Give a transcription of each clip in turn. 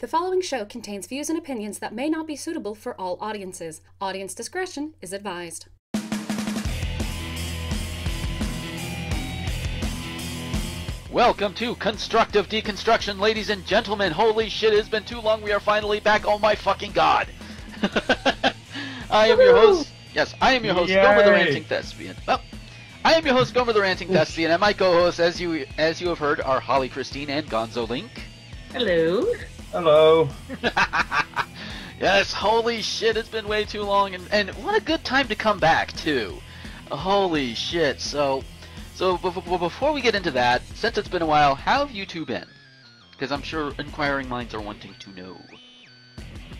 The following show contains views and opinions that may not be suitable for all audiences. Audience discretion is advised. Welcome to Constructive Deconstruction, ladies and gentlemen. Holy shit, it's been too long. We are finally back. Oh my fucking god. I am your host. Yes, I am your host, Gomer the Ranting Thespian. Well, I am your host, Gomer the Ranting Thespian, and my co-hosts, as you as you have heard, are Holly Christine and Gonzo Link. Hello. Hello. yes, holy shit, it's been way too long, and, and what a good time to come back, too. Holy shit, so, so before we get into that, since it's been a while, how have you two been? Because I'm sure inquiring minds are wanting to know.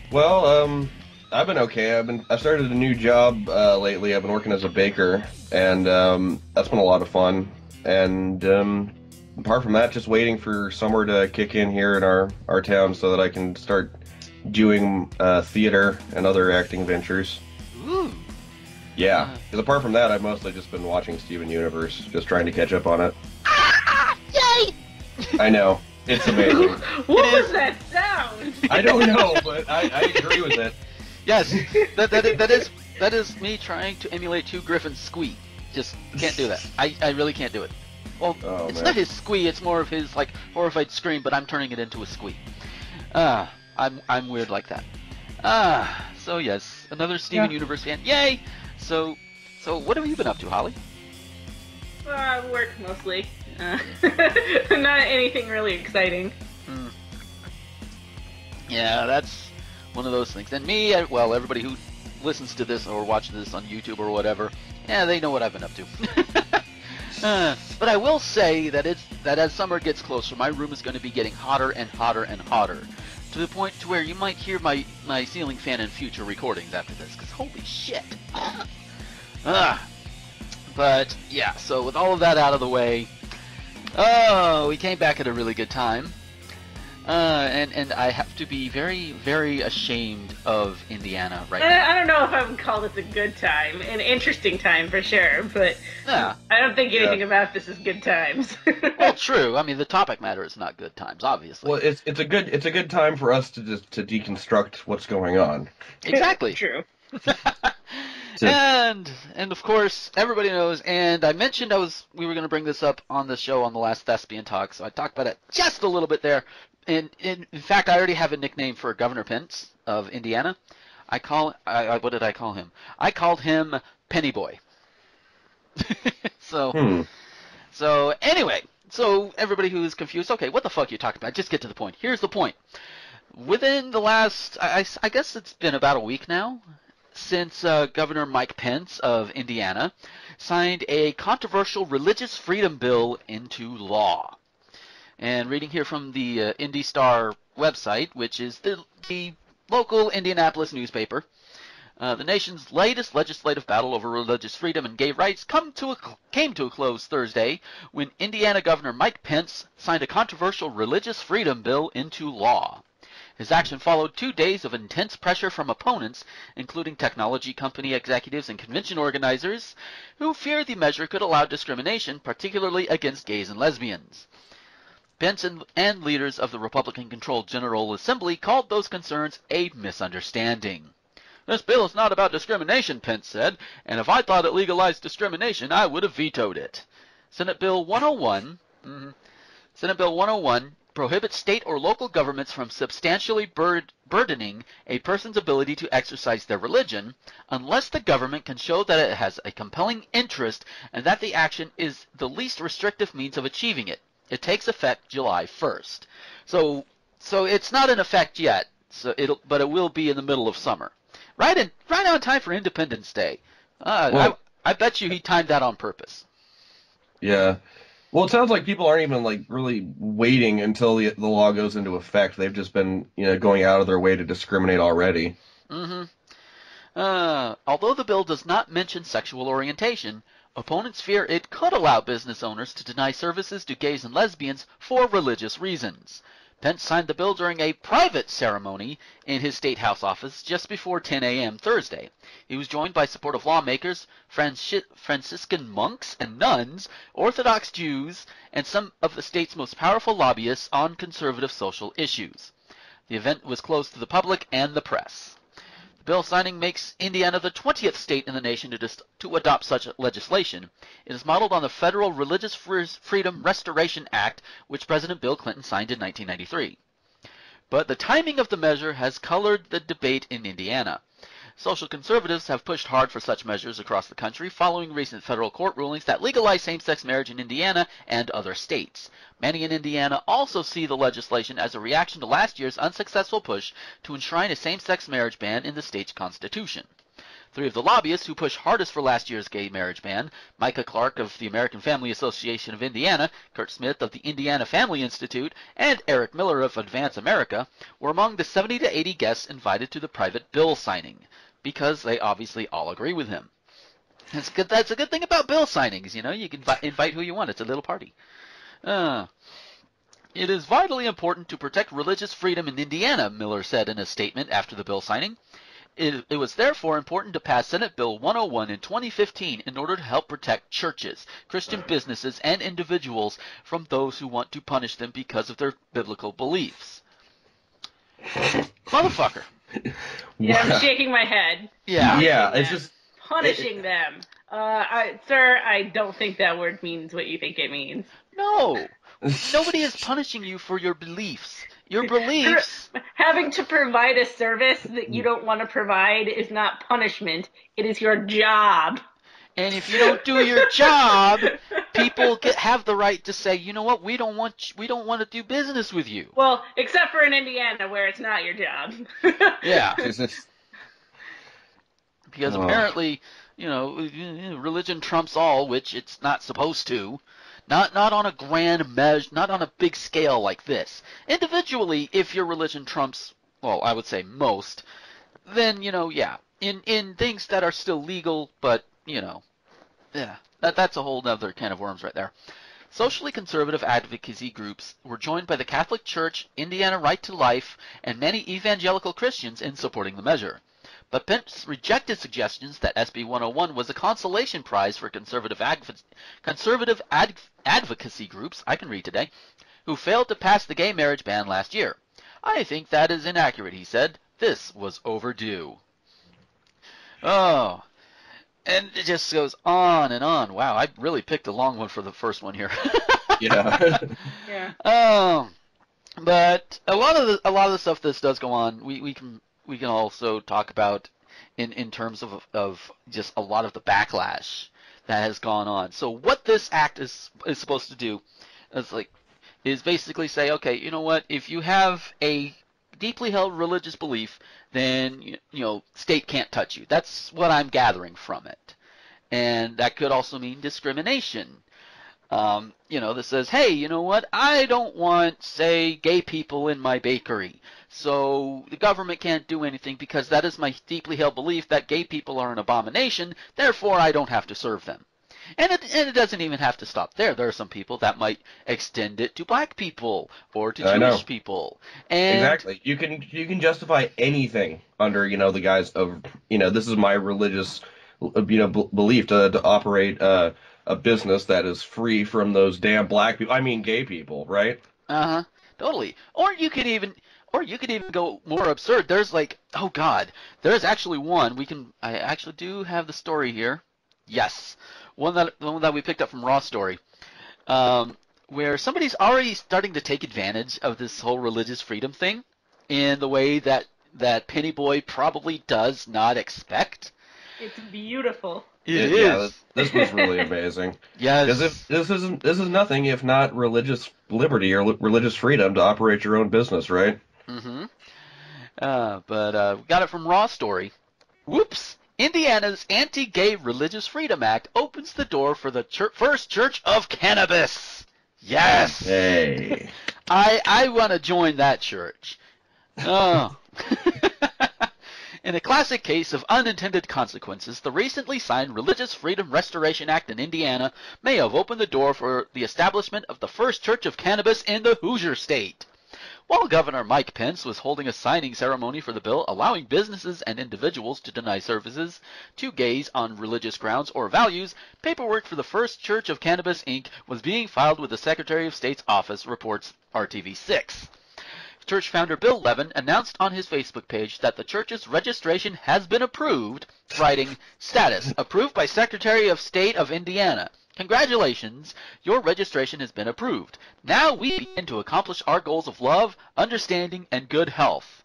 Well, um, I've been okay. I've been I started a new job uh, lately. I've been working as a baker, and um, that's been a lot of fun. And um, apart from that, just waiting for summer to kick in here in our our town so that I can start doing uh, theater and other acting ventures. Ooh. Yeah, Uh. because apart from that, I've mostly just been watching Steven Universe, just trying to catch up on it. Yay! I know it's amazing. What It was is- that sound? I don't know, but I, I agree with it. Yes, that, that, is- that is that is me trying to emulate Hugh Griffin's squeak. Just can't do that. I, I really can't do it. Well, Oh, it's man. not his squee. It's more of his like horrified scream, but I'm turning it into a squeak. Ah, I'm I'm weird like that. Ah, so yes, another Steven Yeah. Universe fan. Yay! So so what have you been up to, Holly? Uh, work mostly. Uh, not anything really exciting. Hmm. Yeah, that's one of those things. And me, uh, well, everybody who listens to this or watches this on YouTube or whatever, yeah, they know what I've been up to. Uh, but I will say that it's that as summer gets closer, my room is going to be getting hotter and hotter and hotter, to the point to where you might hear my my ceiling fan in future recordings after this. Because holy shit! Ah. But yeah, so with all of that out of the way, oh, we came back at a really good time. Uh, and and I have to be very very ashamed of Indiana right now. I, I don't know if I would call this a good time. An interesting time for sure, but Yeah. I don't think anything Yeah. about this is good times. Well, true. I mean, the topic matter is not good times, obviously. Well, it's it's a good it's a good time for us to just to deconstruct what's going on. exactly. True. and and of course everybody knows. And I mentioned I was we were going to bring this up on the show on the last Thespian talk, so I talked about it just a little bit there. And in, in fact, I already have a nickname for Governor Pence of Indiana. I call I, I what did I call him? I called him Penny Boy. so Hmm. so anyway, so everybody who's confused, okay, what the fuck are you talking about? Just get to the point. Here's the point. Within the last, I, I- I guess it's been about a week now, since uh, Governor Mike Pence of Indiana signed a controversial religious freedom bill into law. And reading here from the uh, Indy Star website, which is the, the local Indianapolis newspaper, uh, the nation's latest legislative battle over religious freedom and gay rights to a, cl- came to a close Thursday when Indiana Governor Mike Pence signed a controversial religious freedom bill into law. His action followed two days of intense pressure from opponents, including technology company executives and convention organizers, who feared the measure could allow discrimination, particularly against gays and lesbians. Pence and, leaders of the Republican controlled General Assembly called those concerns a misunderstanding. This bill is not about discrimination, Pence said, and if I thought it legalized discrimination, I would have vetoed it. Senate Bill 101, mhm, Senate Bill 101 prohibits state or local governments from substantially bur- burdening a person's ability to exercise their religion unless the government can show that it has a compelling interest and that the action is the least restrictive means of achieving it. It takes effect July 1st. So so it's not in effect yet. So it'll but it will be in the middle of summer. Right in right on time for Independence Day. Uh, Well- I, I bet you he timed that on purpose. Yeah. Well, it sounds like people aren't even like really waiting until the the law goes into effect. They've just been you know going out of their way to discriminate already. Mm-hmm. Uh, although the bill does not mention sexual orientation, opponents fear it could allow business owners to deny services to gays and lesbians for religious reasons. Pence signed the bill during a private ceremony in his state house office just before 10 a.m. Thursday. He was joined by supportive lawmakers, Franci- Franciscan monks and nuns, Orthodox Jews, and some of the state's most powerful lobbyists on conservative social issues. The event was closed to the public and the press. Bill signing makes Indiana the 20th state in the nation to, to adopt such legislation. It is modeled on the Federal Religious Freedom Restoration Act, which President Bill Clinton signed in 1993. But the timing of the measure has colored the debate in Indiana. Social conservatives have pushed hard for such measures across the country following recent federal court rulings that legalize same-sex marriage in Indiana and other states. Many in Indiana also see the legislation as a reaction to last year's unsuccessful push to enshrine a same-sex marriage ban in the state's constitution. Three of the lobbyists who pushed hardest for last year's gay marriage ban, Micah Clark of the American Family Association of Indiana, Curt Smith of the Indiana Family Institute, and Eric Miller of Advance America, were among the 70 to 80 guests invited to the private bill signing because they obviously all agree with him. That's good. That's a good thing about bill signings. You know, you can invite who you want. It's a little party. Uh, it is vitally important to protect religious freedom in Indiana, Miller said in a statement after the bill signing. It, it, was therefore important to pass Senate Bill 101 in 2015 in order to help protect churches, Christian businesses, and individuals from those who want to punish them because of their biblical beliefs. Motherfucker. Yeah, I'm shaking my head. Yeah. Yeah, it's just punishing it, them. Uh, I, sir, I don't think that word means what you think it means. No. Nobody is punishing you for your beliefs. Your beliefs. Having to provide a service that you don't want to provide is not punishment. It is your job. And if you don't do your job, people get, have the right to say, you know what, we don't want we don't want to do business with you. Well, except for in Indiana where it's not your job. yeah. because oh. apparently, you know, religion trumps all, which it's not supposed to. Not not on a grand measure, not on a big scale like this. Individually, if your religion trumps, well, I would say most, then you know, yeah, in in things that are still legal, but you know, yeah, that that's a whole other can of worms right there. Socially conservative advocacy groups were joined by the Catholic Church, Indiana Right to Life, and many evangelical Christians in supporting the measure. But Pence rejected suggestions that SB 101 was a consolation prize for conservative, adv- conservative ad- advocacy groups, I can read today, who failed to pass the gay marriage ban last year. I think that is inaccurate, he said. This was overdue. Oh, and it just goes on and on. Wow, I really picked a long one for the first one here. yeah. yeah. Um, but a lot of the a lot of the stuff this does go on. We we can we can also talk about in in terms of of just a lot of the backlash that has gone on. So what this act is is supposed to do is like is basically say, okay, you know what? If you have a deeply held religious belief, then you know state can't touch you. That's what I'm gathering from it, and that could also mean discrimination. Um, you know, that says, hey, you know what? I don't want, say, gay people in my bakery. So the government can't do anything because that is my deeply held belief that gay people are an abomination. Therefore, I don't have to serve them. And it, and it doesn't even have to stop there. There are some people that might extend it to black people or to I Jewish know. people. And exactly. You can you can justify anything under you know the guise of you know this is my religious you know b- belief to to operate uh, a business that is free from those damn black people. I mean gay people, right? Uh huh. Totally. Or you could even or you could even go more absurd. There's like, oh god, there's actually one. We can. I actually do have the story here. Yes, one that one that we picked up from Raw Story, um, where somebody's already starting to take advantage of this whole religious freedom thing in the way that that Penny Boy probably does not expect. It's beautiful. It Yeah, this, this was really amazing. Yes. If this isn't this is nothing if not religious liberty or li- religious freedom to operate your own business, right? Mm-hmm. Uh, but uh, we got it from Raw Story. Whoops! Indiana's Anti-Gay Religious Freedom Act opens the door for the chur- first church of cannabis. Yes, Hey. I I want to join that church. Oh. In a classic case of unintended consequences, the recently signed Religious Freedom Restoration Act in Indiana may have opened the door for the establishment of the first church of cannabis in the Hoosier state. While Governor Mike Pence was holding a signing ceremony for the bill allowing businesses and individuals to deny services to gays on religious grounds or values, paperwork for the first Church of Cannabis Inc. was being filed with the Secretary of State's office, reports RTV6. Church founder Bill Levin announced on his Facebook page that the church's registration has been approved, writing, Status, approved by Secretary of State of Indiana. Congratulations, your registration has been approved. Now we begin to accomplish our goals of love, understanding, and good health.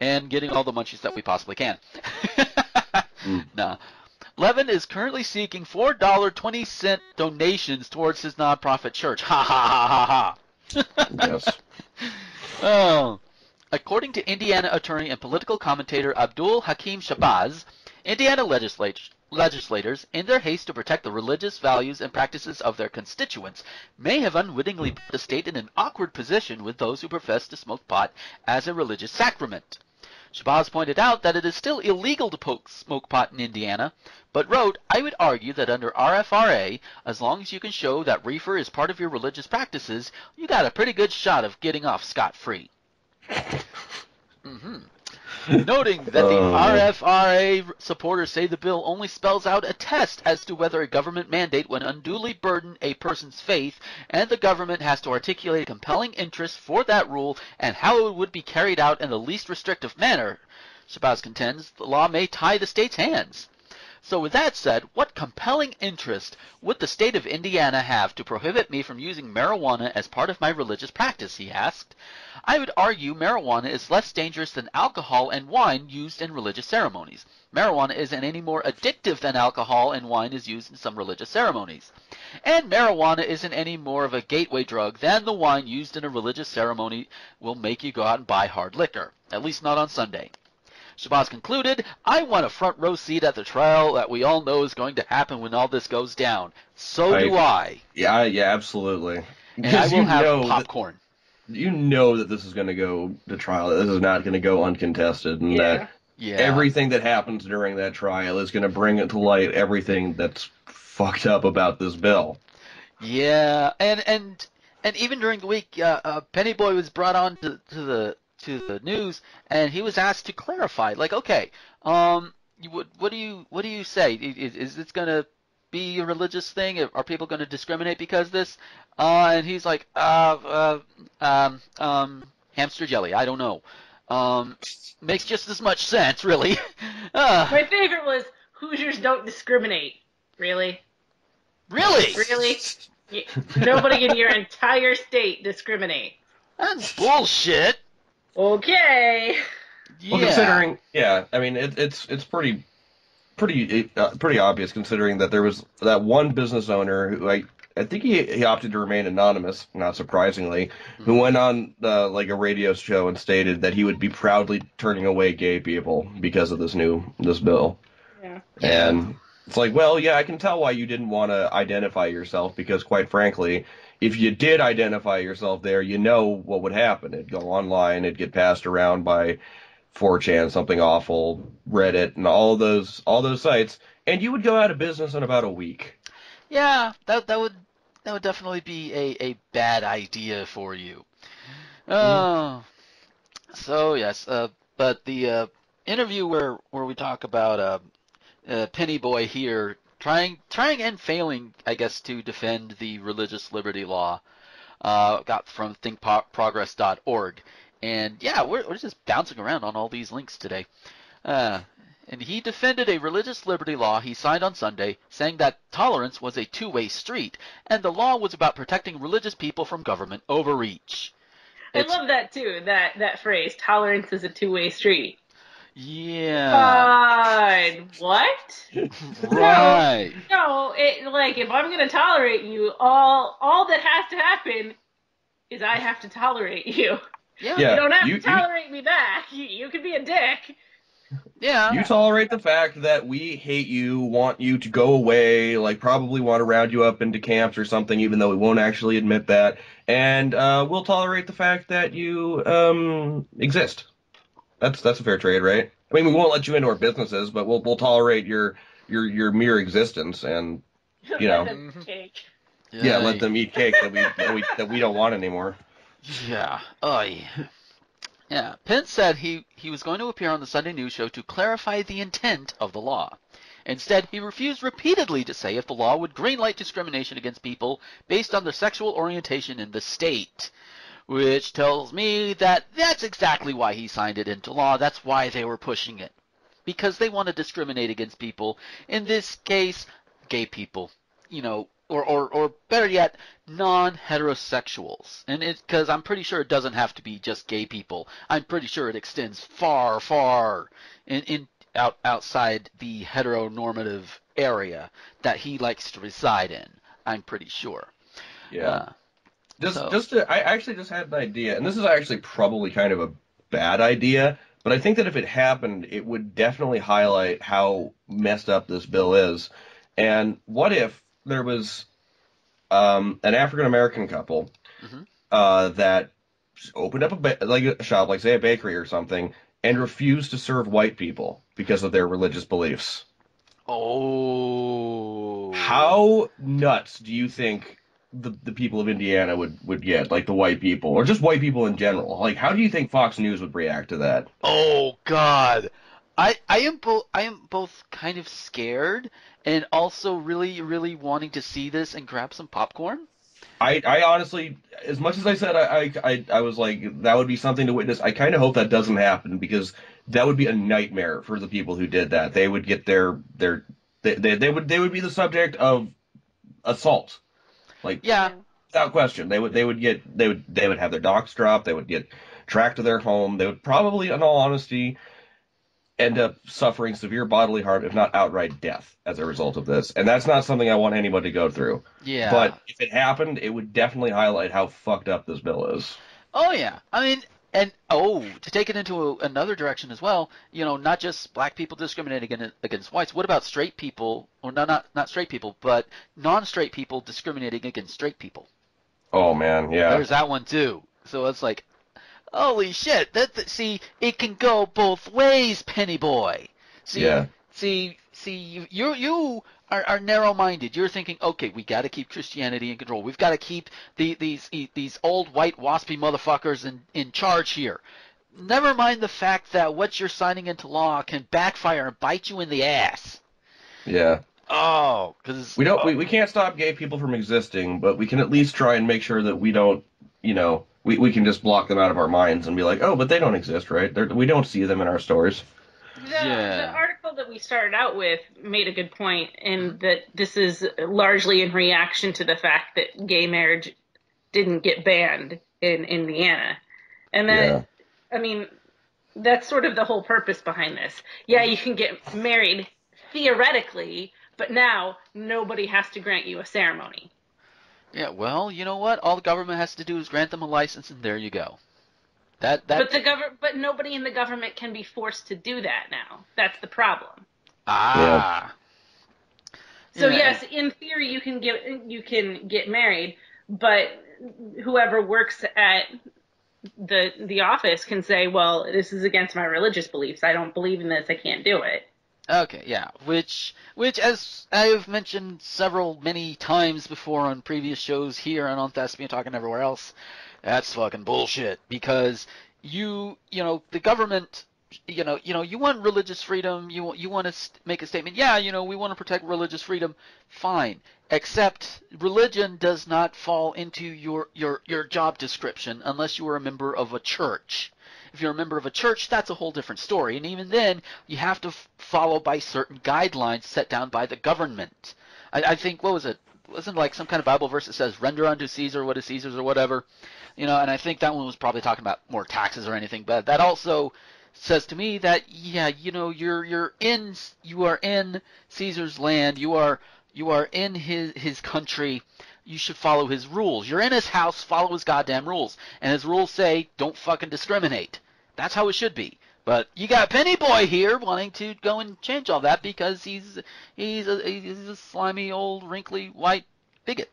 And getting all the munchies that we possibly can. Mm. Nah. Levin is currently seeking $4.20 donations towards his nonprofit church. Ha ha ha ha ha. Yes. Oh. According to Indiana attorney and political commentator Abdul Hakim Shabazz, Indiana legislat- legislators, in their haste to protect the religious values and practices of their constituents, may have unwittingly put the state in an awkward position with those who profess to smoke pot as a religious sacrament. Shabazz pointed out that it is still illegal to poke, smoke pot in Indiana, but wrote, I would argue that under RFRA, as long as you can show that reefer is part of your religious practices, you got a pretty good shot of getting off scot-free. hmm Noting that the Oh. RFRA supporters say the bill only spells out a test as to whether a government mandate would unduly burden a person's faith, and the government has to articulate a compelling interest for that rule and how it would be carried out in the least restrictive manner. Shabazz contends the law may tie the state's hands. So with that said, what compelling interest would the state of Indiana have to prohibit me from using marijuana as part of my religious practice, he asked. I would argue marijuana is less dangerous than alcohol and wine used in religious ceremonies. Marijuana isn't any more addictive than alcohol and wine is used in some religious ceremonies. And marijuana isn't any more of a gateway drug than the wine used in a religious ceremony will make you go out and buy hard liquor, at least not on Sunday. Shabazz concluded, I want a front row seat at the trial that we all know is going to happen when all this goes down. So do I. Yeah, yeah, absolutely. And I Because will you have know that, popcorn. you know that this is going to go to trial. This is not going to go uncontested, and Yeah. that Yeah. everything that happens during that trial is going to bring it to light everything that's fucked up about this bill. Yeah, and and and even during the week, uh, uh, Penny Boy was brought on to, to the to the news, and he was asked to clarify, like, okay, um, you, what what do you what do you say? Is, is this gonna be a religious thing? Are people going to discriminate because of this? Uh, and he's like, uh, uh, um, um, hamster jelly. I don't know. Um, makes just as much sense, really. uh, My favorite was Hoosiers don't discriminate. Really? really? Really? Nobody in your entire state discriminate. That's bullshit. Okay. Well, yeah. considering, yeah, I mean, it, it's it's pretty pretty uh, pretty obvious considering that there was that one business owner who I I think he he opted to remain anonymous, not surprisingly, who went on uh, like a radio show and stated that he would be proudly turning away gay people because of this new this bill. Yeah. And it's like, well, yeah, I can tell why you didn't want to identify yourself because, quite frankly, if you did identify yourself there, you know what would happen. It'd go online, it'd get passed around by 4chan, something awful, Reddit, and all those all those sites, and you would go out of business in about a week. Yeah, that that would that would definitely be a, a bad idea for you. Oh, so yes, uh, but the uh, interview where where we talk about uh, uh, Penny Boy here trying trying and failing, I guess, to defend the religious liberty law, uh, got from thinkprogress.org, and yeah, we're we're just bouncing around on all these links today. Uh, and he defended a religious liberty law he signed on Sunday, saying that tolerance was a two-way street, and the law was about protecting religious people from government overreach. I love that too. That that phrase, tolerance is a two-way street. Yeah, Fine. What? right. No, it like if I'm gonna tolerate you, all all that has to happen is I have to tolerate you. Yeah, Yeah. You don't have you- to tolerate me back. You, you can be a dick. yeah. You tolerate the fact that we hate you, want you to go away, like probably want to round you up into camps or something, even though we won't actually admit that. And uh, we'll tolerate the fact that you um, exist. That's that's a fair trade, right? I mean, we won't let you into our businesses, but we'll we'll tolerate your your your mere existence, and You know. Let them take. yeah, let them eat cake that we that we that we don't want anymore. Yeah. Oy. Yeah. Pence said he, he was going to appear on the Sunday News Show to clarify the intent of the law. Instead, he refused repeatedly to say if the law would greenlight discrimination against people based on their sexual orientation in the state. Which tells me that that's exactly why he signed it into law. That's why they were pushing it. Because they want to discriminate against people. In this case, gay people. You know, or, or, or better yet, non-heterosexuals. And it's cause I'm pretty sure it doesn't have to be just gay people. I'm pretty sure it extends far, far in, in, out, outside the heteronormative area that he likes to reside in. I'm pretty sure. Yeah. Uh, Just, So- just to, I actually just had an idea, and this is actually probably kind of a bad idea, but I think that if it happened, it would definitely highlight how messed up this bill is. And what if there was um, an African American couple Mhm. uh, that opened up a ba- like a shop, like say a bakery or something, and refused to serve white people because of their religious beliefs? oh. How nuts do you think the the people of Indiana would would get, like the white people, or just white people in general? Like, how do you think Fox News would react to that? Oh God, I I am both I am both kind of scared and also really really wanting to see this and grab some popcorn. I I honestly, as much as I said I I I, was like that would be something to witness. I kind of hope that doesn't happen because that would be a nightmare for the people who did that. They would get their their they they, they would they would be the subject of assault, like Yeah, without question. They would they would get they would they would have their docs dropped. They would get tracked to their home. They would probably, in all honesty, end up suffering severe bodily harm, if not outright death, as a result of this. And that's not something I want anybody to go through. yeah. But if it happened, it would definitely highlight how fucked up this bill is. Oh yeah, I mean, and oh, to take it into a, another direction as well, you know, not just black people discriminating against, against whites. What about straight people, or not not not straight people, but non-straight people discriminating against straight people? Oh man, yeah. There's that one too. So it's like, holy shit! That, that see, it can go both ways, Penny Boy. See, Yeah. see, see, you you, are, are narrow-minded. You're thinking, okay, we got to keep Christianity in control. We've got to keep the, these these old white waspy motherfuckers in in charge here. Never mind the fact that what you're signing into law can backfire and bite you in the ass. Yeah. Oh, because We don't we, oh. we can't stop gay people from existing, but we can at least try and make sure that we don't, you know, we, we can just block them out of our minds and be like, oh, but they don't exist, right? They're, we don't see them in our stories. The, Yeah. the article that we started out with made a good point in that this is largely in reaction to the fact that gay marriage didn't get banned in Indiana. And that, Yeah. I mean, that's sort of the whole purpose behind this. Yeah, you can get married theoretically, but now nobody has to grant you a ceremony. Yeah, well, you know what? All the government has to do is grant them a license, and there you go. That that But the government, but nobody in the government can be forced to do that now. That's the problem. ah. So Yeah. yes, in theory you can get you can get married, but whoever works at the the office can say, "Well, this is against my religious beliefs. I don't believe in this. I can't do it." Okay, yeah. Which which as I've mentioned several many times before on previous shows here and on Thespian Talk and everywhere else, that's fucking bullshit. Because you you know the government you know you know you want religious freedom you want you want to make a statement yeah you know we want to protect religious freedom. Fine. Except religion does not fall into your your your job description unless you are a member of a church. If you're a member of a church that's a whole different story. And even then you have to f- follow by certain guidelines set down by the government. I, I think what was it wasn't like some kind of bible verse that says render unto caesar what is caesar's or whatever you know and i think that one was probably talking about more taxes or anything but that also says to me that yeah, you know, you're you're in you are in Caesar's land. You are you are in his his country. You should follow his rules. You're in his house. Follow his goddamn rules. And his rules say don't fucking discriminate. That's how it should be. But you got Penny Boy here wanting to go and change all that because he's he's a he's a slimy old wrinkly white bigot.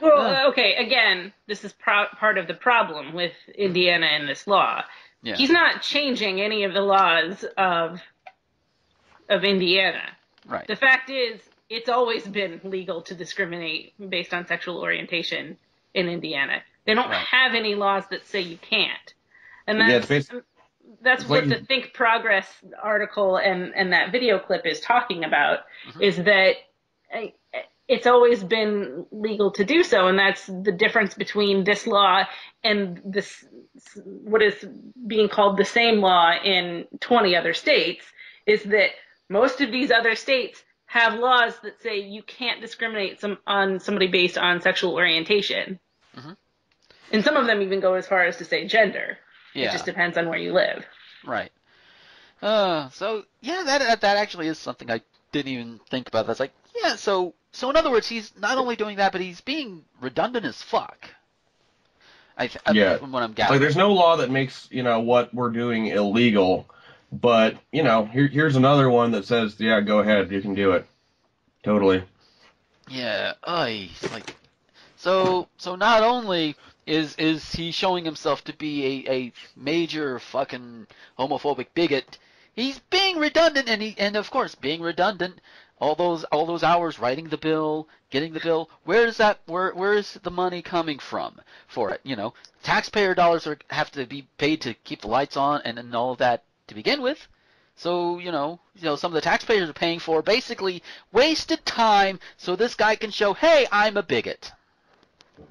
Well, Yeah. Uh, okay, again, this is pro- part of the problem with Indiana and this law. Yeah. He's not changing any of the laws of of Indiana. right. The fact is, it's always been legal to discriminate based on sexual orientation in Indiana. They don't Right. have any laws that say you can't. And Yeah, that's it's basi- um, that's what the Think Progress article and and that video clip is talking about Mhm. is that uh, it's always been legal to do so, and that's the difference between this law and this what is being called the same law in 20 other states is that most of these other states have laws that say you can't discriminate some, on somebody based on sexual orientation. Mhm. And some of them even go as far as to say gender. It just depends on where you live. Right. Uh, so yeah, that that- that actually is something I didn't even think about. That's like, yeah. So so in other words, he's not only doing that, but he's being redundant as fuck. I th- Yeah. From what I'm It's gathering. like there's no law that makes you know what we're doing illegal, but you know here, here's another one that says yeah go ahead you can do it, totally. Yeah, I like so so not only is is he showing himself to be a, a major fucking homophobic bigot, he's being redundant and he and of course being redundant all those all those hours writing the bill, getting the bill, where is that where where is the money coming from for it, you know? Taxpayer dollars are have to be paid to keep the lights on and, and all of that to begin with. So, you know, you know, some of the taxpayers are paying for basically wasted time so this guy can show, hey, I'm a bigot.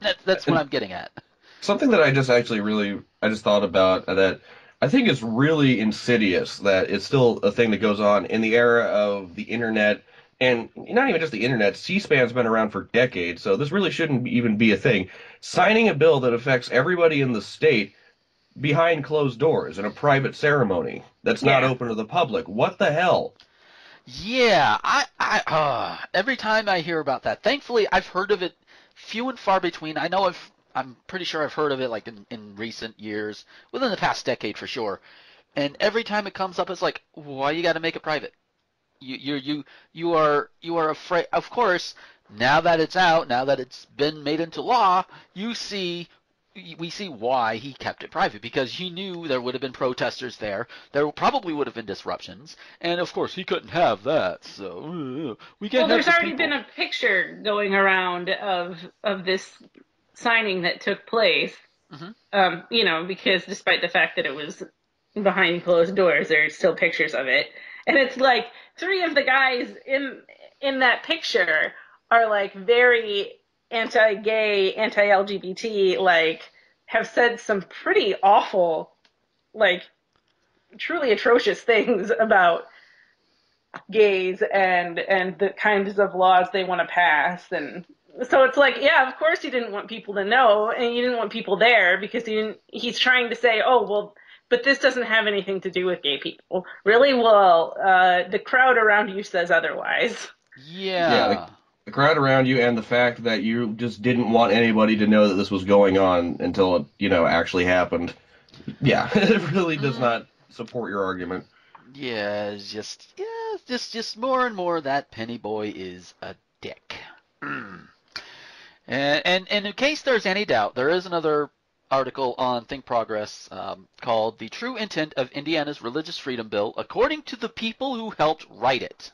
That, that's what I'm getting at. Something that I just actually really I just thought about that I think is really insidious that it's still a thing that goes on in the era of the internet and not even just the internet. C-SPAN's been around for decades, so this really shouldn't even be a thing. Signing a bill that affects everybody in the state behind closed doors in a private ceremony that's not open to the public. What the hell? Yeah, I, I, uh, every time I hear about that, thankfully I've heard of it few and far between. I know I've, I'm pretty sure I've heard of it like in, in recent years, within the past decade for sure. And every time it comes up, it's like, why you got to make it private? You, you, you, you are, you are afraid. Of course, now that it's out, now that it's been made into law, you see we see why he kept it private because he knew there would have been protesters there. There probably would have been disruptions, and of course he couldn't have that. So we can't. Well, there's already people. been a picture going around of of this signing that took place. Mhm. Um, you know, because despite the fact that it was behind closed doors, there's still pictures of it, and it's like three of the guys in in that picture are like very anti-gay, anti-LGBT, like have said some pretty awful, like truly atrocious things about gays and and the kinds of laws they want to pass and so it's like yeah of course he didn't want people to know and he didn't want people there because he didn't he's trying to say oh well but this doesn't have anything to do with gay people really well uh the crowd around you says otherwise Yeah. Yeah, The crowd around you and the fact that you just didn't want anybody to know that this was going on until it, you know, actually happened. Yeah, it really does Mm. not support your argument. Yeah, just yeah, just just more and more that Penny Boy is a dick. and, and and in case there's any doubt, there is another article on Think Progress um, called "The True Intent of Indiana's Religious Freedom Bill, According to the People Who Helped Write It."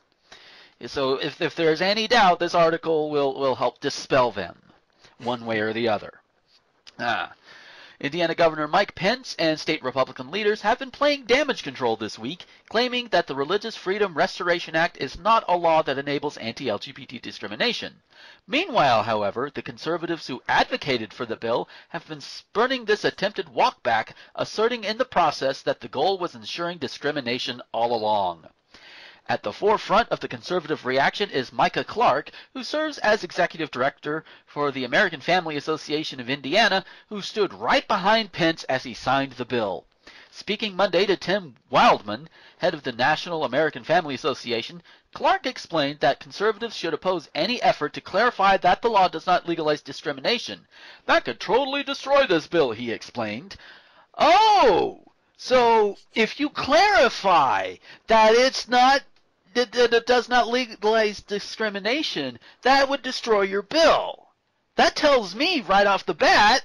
So if if there's any doubt, this article will will help dispel them, one way or the other. Ah. Indiana Governor Mike Pence and state Republican leaders have been playing damage control this week, claiming that the Religious Freedom Restoration Act is not a law that enables anti-LGBT discrimination. Meanwhile, however, the conservatives who advocated for the bill have been spurning this attempted walkback, asserting in the process that the goal was ensuring discrimination all along. At the forefront of the conservative reaction is Micah Clark, who serves as executive director for the American Family Association of Indiana, who stood right behind Pence as he signed the bill. Speaking Monday to Tim Wildmon, head of the National American Family Association, Clark explained that conservatives should oppose any effort to clarify that the law does not legalize discrimination. That could totally destroy this bill, he explained. Oh, so if you clarify that it's not that, that it does not legalize discrimination, that would destroy your bill. That tells me right off the bat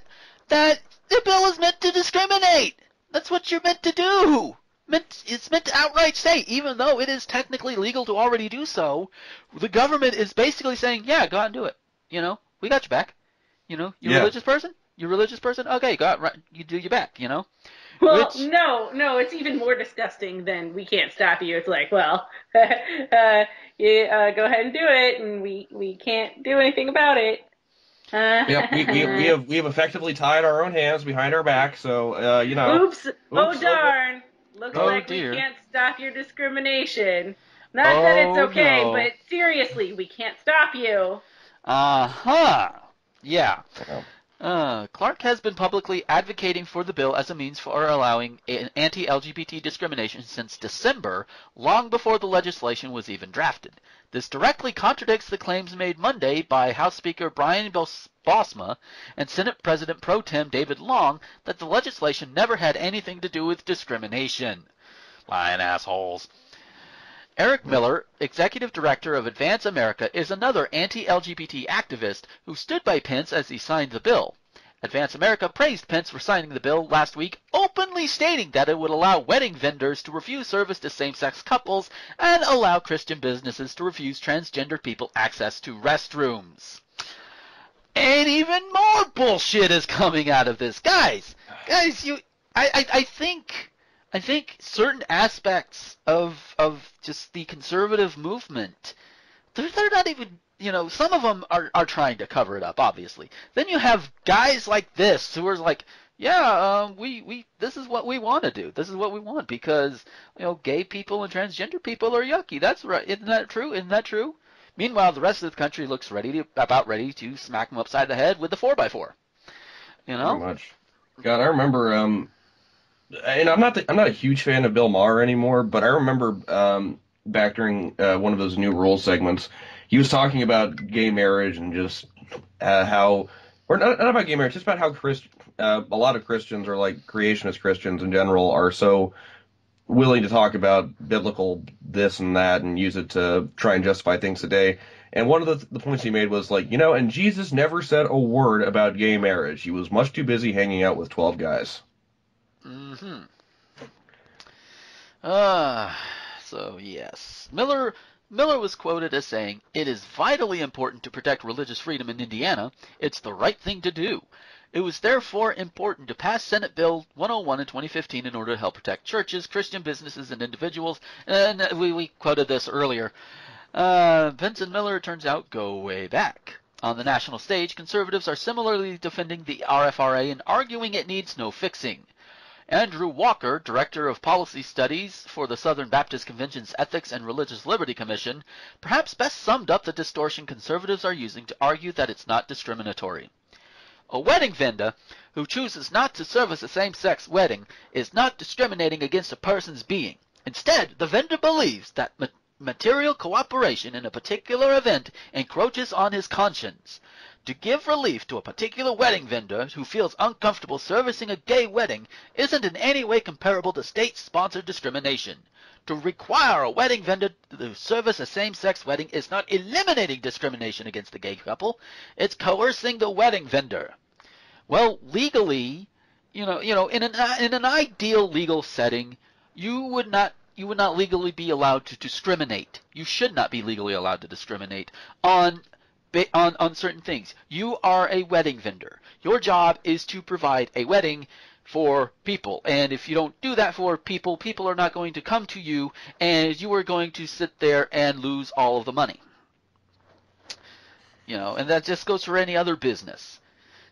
that the bill is meant to discriminate. That's what you're meant to do. Meant, it's meant to outright say, even though it is technically legal to already do so, the government is basically saying, yeah, go out and do it. You know, we got your back. You know, you Yeah. religious person? You religious person? Okay, go out, right, you do your back, you know? Well, Which- no, no, it's even more disgusting than we can't stop you. It's like, well, uh, you, uh, go ahead and do it, and we we can't do anything about it. Uh, Yep, we, we, we have we have effectively tied our own hands behind our back, so uh, you know. Oops! oh Oops. darn! Looks Oh, like dear. we can't stop your discrimination. Not that it's Oh, okay, no. but seriously, we can't stop you. Uh huh. Yeah. Uh, Clark has been publicly advocating for the bill as a means for allowing anti-LGBT discrimination since December, long before the legislation was even drafted. This directly contradicts the claims made Monday by House Speaker Brian Bos- Bosma and Senate President Pro Tem David Long that the legislation never had anything to do with discrimination. Lying assholes. Eric Miller, executive director of Advance America, is another anti-LGBT activist who stood by Pence as he signed the bill. Advance America praised Pence for signing the bill last week, openly stating that it would allow wedding vendors to refuse service to same-sex couples and allow Christian businesses to refuse transgender people access to restrooms. And even more bullshit is coming out of this, guys. Guys, you, I, I, I think, I think certain aspects of of just the conservative movement, they're they're not even, you know, some of them are are trying to cover it up, obviously. Then you have guys like this who are like, yeah, um, we we this is what we want to do. This is what we want because you know, gay people and transgender people are yucky. That's right. Isn't that true? Isn't that true? Meanwhile, the rest of the country looks ready to about ready to smack them upside the head with the four by four. You know? Much. God, I remember. Um, and I'm not the, I'm not a huge fan of Bill Maher anymore, but I remember um, back during uh, one of those new rules segments, he was talking about gay marriage and just uh, how, or not, not about gay marriage, just about how Christ, uh, a lot of Christians or like creationist Christians in general are so willing to talk about biblical this and that and use it to try and justify things today. And one of the, the points he made was like, you know, and Jesus never said a word about gay marriage. He was much too busy hanging out with 12 guys. Mm-hmm. Ah, so yes. Miller Miller was quoted as saying, "It is vitally important to protect religious freedom in Indiana. It's the right thing to do. It was therefore important to pass Senate Bill 101 in 2015 in order to help protect churches, Christian businesses, and individuals." And we, we quoted this earlier. Uh, Pence and Miller, turns out, go way back. On the national stage, conservatives are similarly defending the RFRA and arguing it needs no fixing. Andrew Walker, Director of Policy Studies for the Southern Baptist Convention's Ethics and Religious Liberty Commission, perhaps best summed up the distortion conservatives are using to argue that it's not discriminatory. A wedding vendor who chooses not to service a same-sex wedding is not discriminating against a person's being. Instead, the vendor believes that ma- material cooperation in a particular event encroaches on his conscience. To give relief to a particular wedding vendor who feels uncomfortable servicing a gay wedding isn't in any way comparable to state-sponsored discrimination. To require a wedding vendor to service a same-sex wedding is not eliminating discrimination against the gay couple, it's coercing the wedding vendor. Well, legally, you know, you know, in an in an ideal legal setting, you would not you would not legally be allowed to discriminate. You should not be legally allowed to discriminate on on on certain things. You are a wedding vendor. Your job is to provide a wedding for people. And if you don't do that for people, people are not going to come to you and you are going to sit there and lose all of the money. You know, and that just goes for any other business.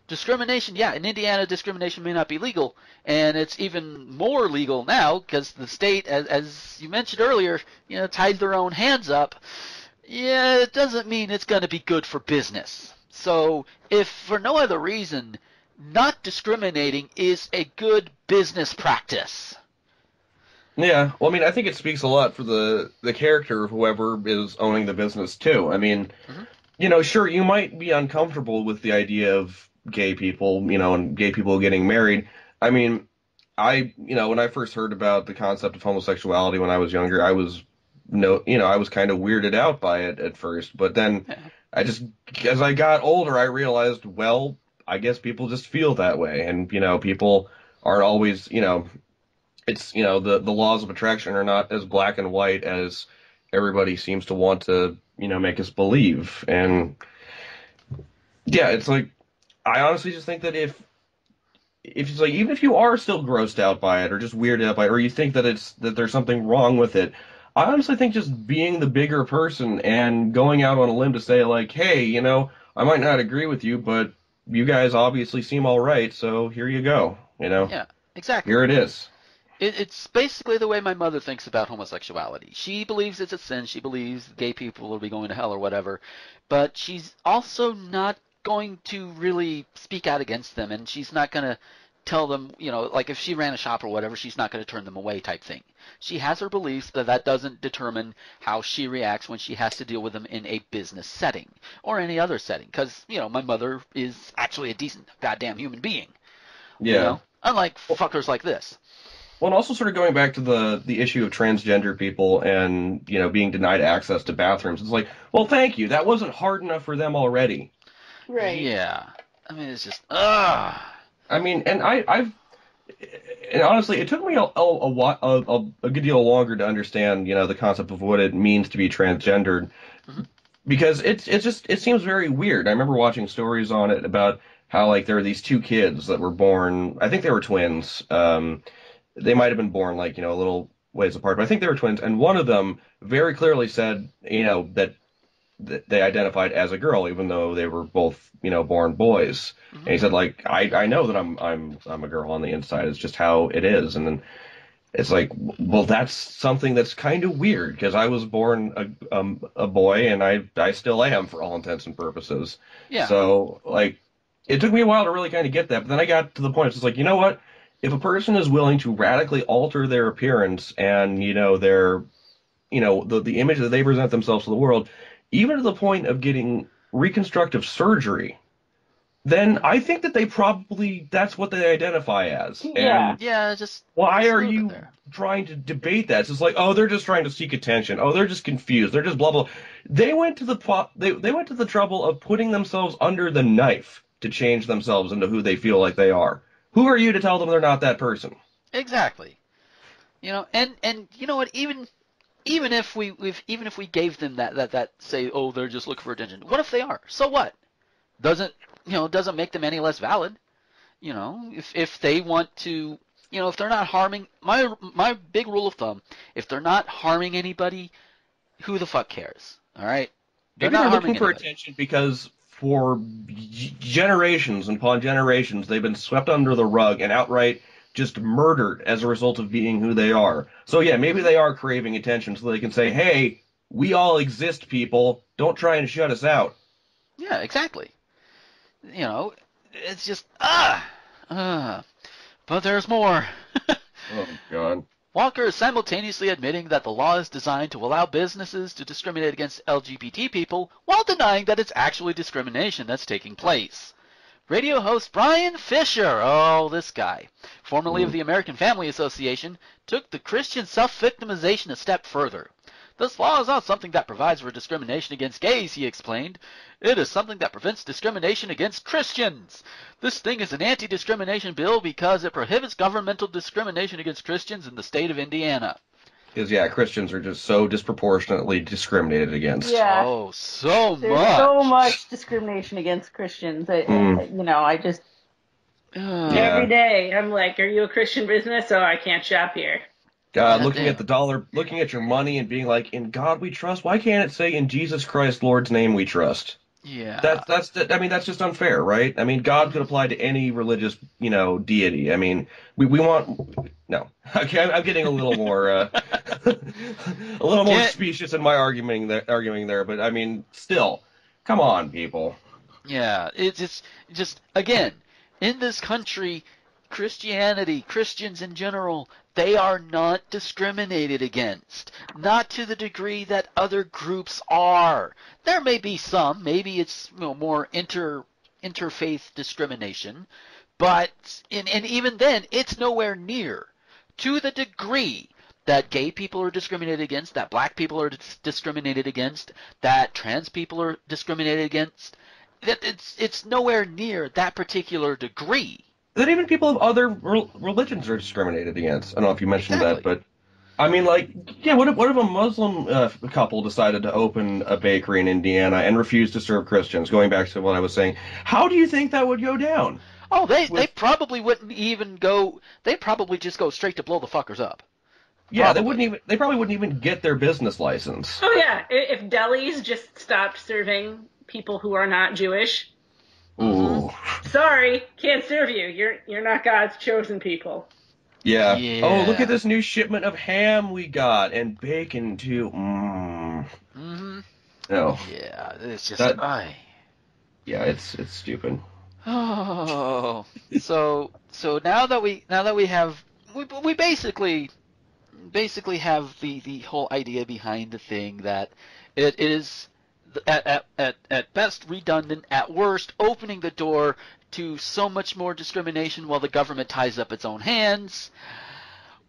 Discrimination, yeah, in Indiana, discrimination may not be legal, and it's even more legal now because the state, as, as you mentioned earlier, you know, tied their own hands up. Yeah, it doesn't mean it's going to be good for business. So, if for no other reason, not discriminating is a good business practice. Yeah, well, I mean, I think it speaks a lot for the the character of whoever is owning the business too. I mean, Mhm. you know, sure, you might be uncomfortable with the idea of gay people, you know, and gay people getting married. I mean, I, you know, when I first heard about the concept of homosexuality when I was younger, I was no, you know, I was kind of weirded out by it at first, but then Yeah. I just, as I got older, I realized, well, I guess people just feel that way, and you know, people aren't always, you know, it's you know the the laws of attraction are not as black and white as everybody seems to want to you know make us believe and yeah it's like i honestly just think that if if it's like even if you are still grossed out by it or just weirded out by it, or you think that it's that there's something wrong with it, I honestly think just being the bigger person and going out on a limb to say like, hey, you know, I might not agree with you, but you guys obviously seem all right, so here you go. You know, Yeah, exactly. here it is. It, it's basically the way my mother thinks about homosexuality. She believes it's a sin. She believes gay people will be going to hell or whatever, but she's also not going to really speak out against them, and she's not going to tell them, you know, like if she ran a shop or whatever, she's not going to turn them away type thing. She has her beliefs, but that doesn't determine how she reacts when she has to deal with them in a business setting or any other setting. Because you know, my mother is actually a decent goddamn human being. Yeah. You know? Unlike fuckers like this. Well, and also sort of going back to the the issue of transgender people and you know being denied access to bathrooms. It's like, well, thank you. That wasn't hard enough for them already. Right. Yeah. I mean, it's just ah. I mean, and I, I've, and honestly, it took me a, a, a, a, a, good deal longer to understand, you know, the concept of what it means to be transgendered, because it's it's just it seems very weird. I remember watching stories on it about how like there are these two kids that were born. I think they were twins. Um, they might have been born like you know a little ways apart, but I think they were twins, and one of them very clearly said, you know, that they identified as a girl, even though they were both, you know, born boys. And he said, like, I, I know that I'm I'm I'm a girl on the inside. It's just how it is. And then it's like, well, that's something that's kind of weird because I was born a um, a boy and I I still am for all intents and purposes. Yeah. So like, it took me a while to really kind of get that, but then I got to the point. It's just like, you know what? If a person is willing to radically alter their appearance and you know their you know the the image that they present themselves to the world, even to the point of getting reconstructive surgery, then I think that they probably that's what they identify as. Yeah. And Yeah, just why just are you there. trying to debate that? It's like, oh, they're just trying to seek attention. Oh, they're just confused. They're just blah blah. They went to the po- they they went to the trouble of putting themselves under the knife to change themselves into who they feel like they are. Who are you to tell them they're not that person? Exactly. You know, and and you know what? Even even if we if, even if we gave them that that that say, oh, they're just looking for attention. What if they are? So what? Doesn't you know? Doesn't make them any less valid. You know, if if they want to, you know, if they're not harming my my big rule of thumb, if they're not harming anybody, who the fuck cares? All right. Maybe not they're looking for attention because for g- generations and upon generations they've been swept under the rug and outright just murdered as a result of being who they are. So yeah, maybe they are craving attention so they can say, "Hey, we all exist, people. Don't try and shut us out." Yeah, exactly. You know, it's just ah, ah. But there's more. Oh god. Walker is simultaneously admitting that the law is designed to allow businesses to discriminate against LGBT people while denying that it's actually discrimination that's taking place. Radio host Bryan Fischer, oh, this guy, formerly of hmm. the American Family Association, took the Christian self victimization a step further. This law is not something that provides for discrimination against gays, he explained. It is something that prevents discrimination against Christians. This thing is an anti discrimination bill because it prohibits governmental discrimination against Christians in the state of Indiana. Because yeah, Christians are just so disproportionately discriminated against. Yeah. Oh, so There's much. so much discrimination against Christians. I, Mm. You know, I just Ugh. Yeah. every day I'm like, "Are you a Christian business? Oh, I can't shop here." God, God looking at the dollar, looking at your money, and being like, "In God we trust." Why can't it say, "In Jesus Christ, Lord's name we trust"? Yeah. That's that's I mean that's just unfair, right? I mean God could apply to any religious you know deity. I mean we we want no. Okay, I'm, I'm getting a little more uh, a little more Can't- specious in my arguing there, arguing there, but I mean still, come on, people. Yeah, it's just just again in this country, Christianity, Christians in general, they are not discriminated against, not to the degree that other groups are. There may be some, maybe it's you know, more inter interfaith discrimination, but and, and even then, it's nowhere near to the degree that gay people are discriminated against, that black people are dis- discriminated against, that trans people are discriminated against. That it's it's nowhere near that particular degree. That even people of other rel- religions are discriminated against. I don't know if you mentioned Exactly. that, but I mean, like, yeah. What if what if a Muslim uh, couple decided to open a bakery in Indiana and refused to serve Christians? Going back to what I was saying, how do you think that would go down? Oh, they they probably wouldn't even go. They probably just go straight to blow the fuckers up. Yeah, they wouldn't even. They probably wouldn't even get their business license. Oh yeah, if delis just stopped serving people who are not Jewish, Ooh. sorry, can't serve you. You're you're not God's chosen people. Yeah. Yeah. Oh, look at this new shipment of ham we got and bacon too. Mmm. hmm No. Yeah, it's just. That- I. Yeah, it's it's stupid. Oh, so so now that we now that we have we we basically basically have the the whole idea behind the thing that it is at at at, at best redundant, at worst opening the door to so much more discrimination while the government ties up its own hands.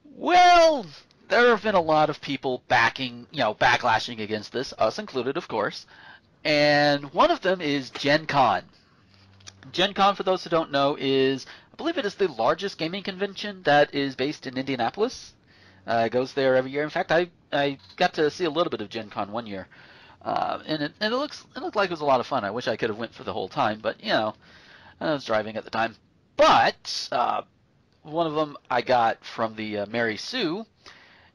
Well, there have been a lot of people backing, you know, backlashing against this, us included, of course. And one of them is Gen Con. Gen Con, for those who don't know, is I believe it is the largest gaming convention that is based in Indianapolis. Uh, goes there every year. In fact, I I got to see a little bit of Gen Con one year, uh, and it and it looks it looked like it was a lot of fun. I wish I could have went for the whole time, but you know, I was driving at the time. But uh, one of them I got from the uh, Mary Sue,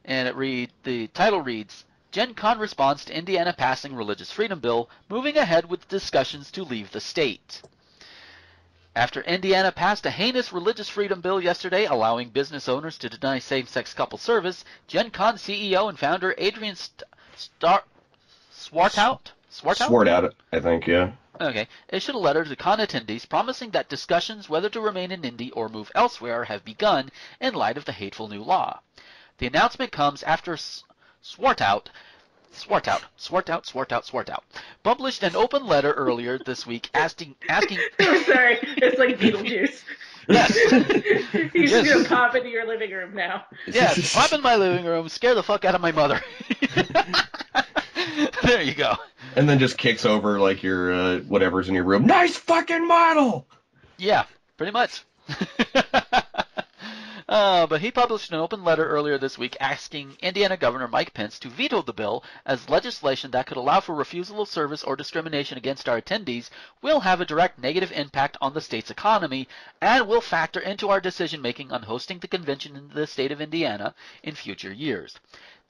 and it read the title reads Gen Con responds to Indiana passing religious freedom bill, moving ahead with discussions to leave the state. After Indiana passed a heinous religious freedom bill yesterday allowing business owners to deny same-sex couple service, Gen Con CEO and founder Adrian St- Star- Swartout? Swartout? Sword at it, I think. Yeah. Okay. Issued a letter to con attendees promising that discussions whether to remain in Indy or move elsewhere have begun in light of the hateful new law. The announcement comes after S- Swartout, Swartout, Swartout, Swartout, Swartout, published an open letter earlier this week asking, asking, I'm sorry, it's like Beetlejuice. yes, He's Yes. just gonna pop into your living room now. yes, pop in my living room, scare the fuck out of my mother. there you go. and then just kicks over like your uh, whatever's in your room. Nice fucking model. Yeah, pretty much. uh, but he published an open letter earlier this week asking Indiana Governor Mike Pence to veto the bill as legislation that could allow for refusal of service or discrimination against our attendees will have a direct negative impact on the state's economy and will factor into our decision making on hosting the convention in the state of Indiana in future years.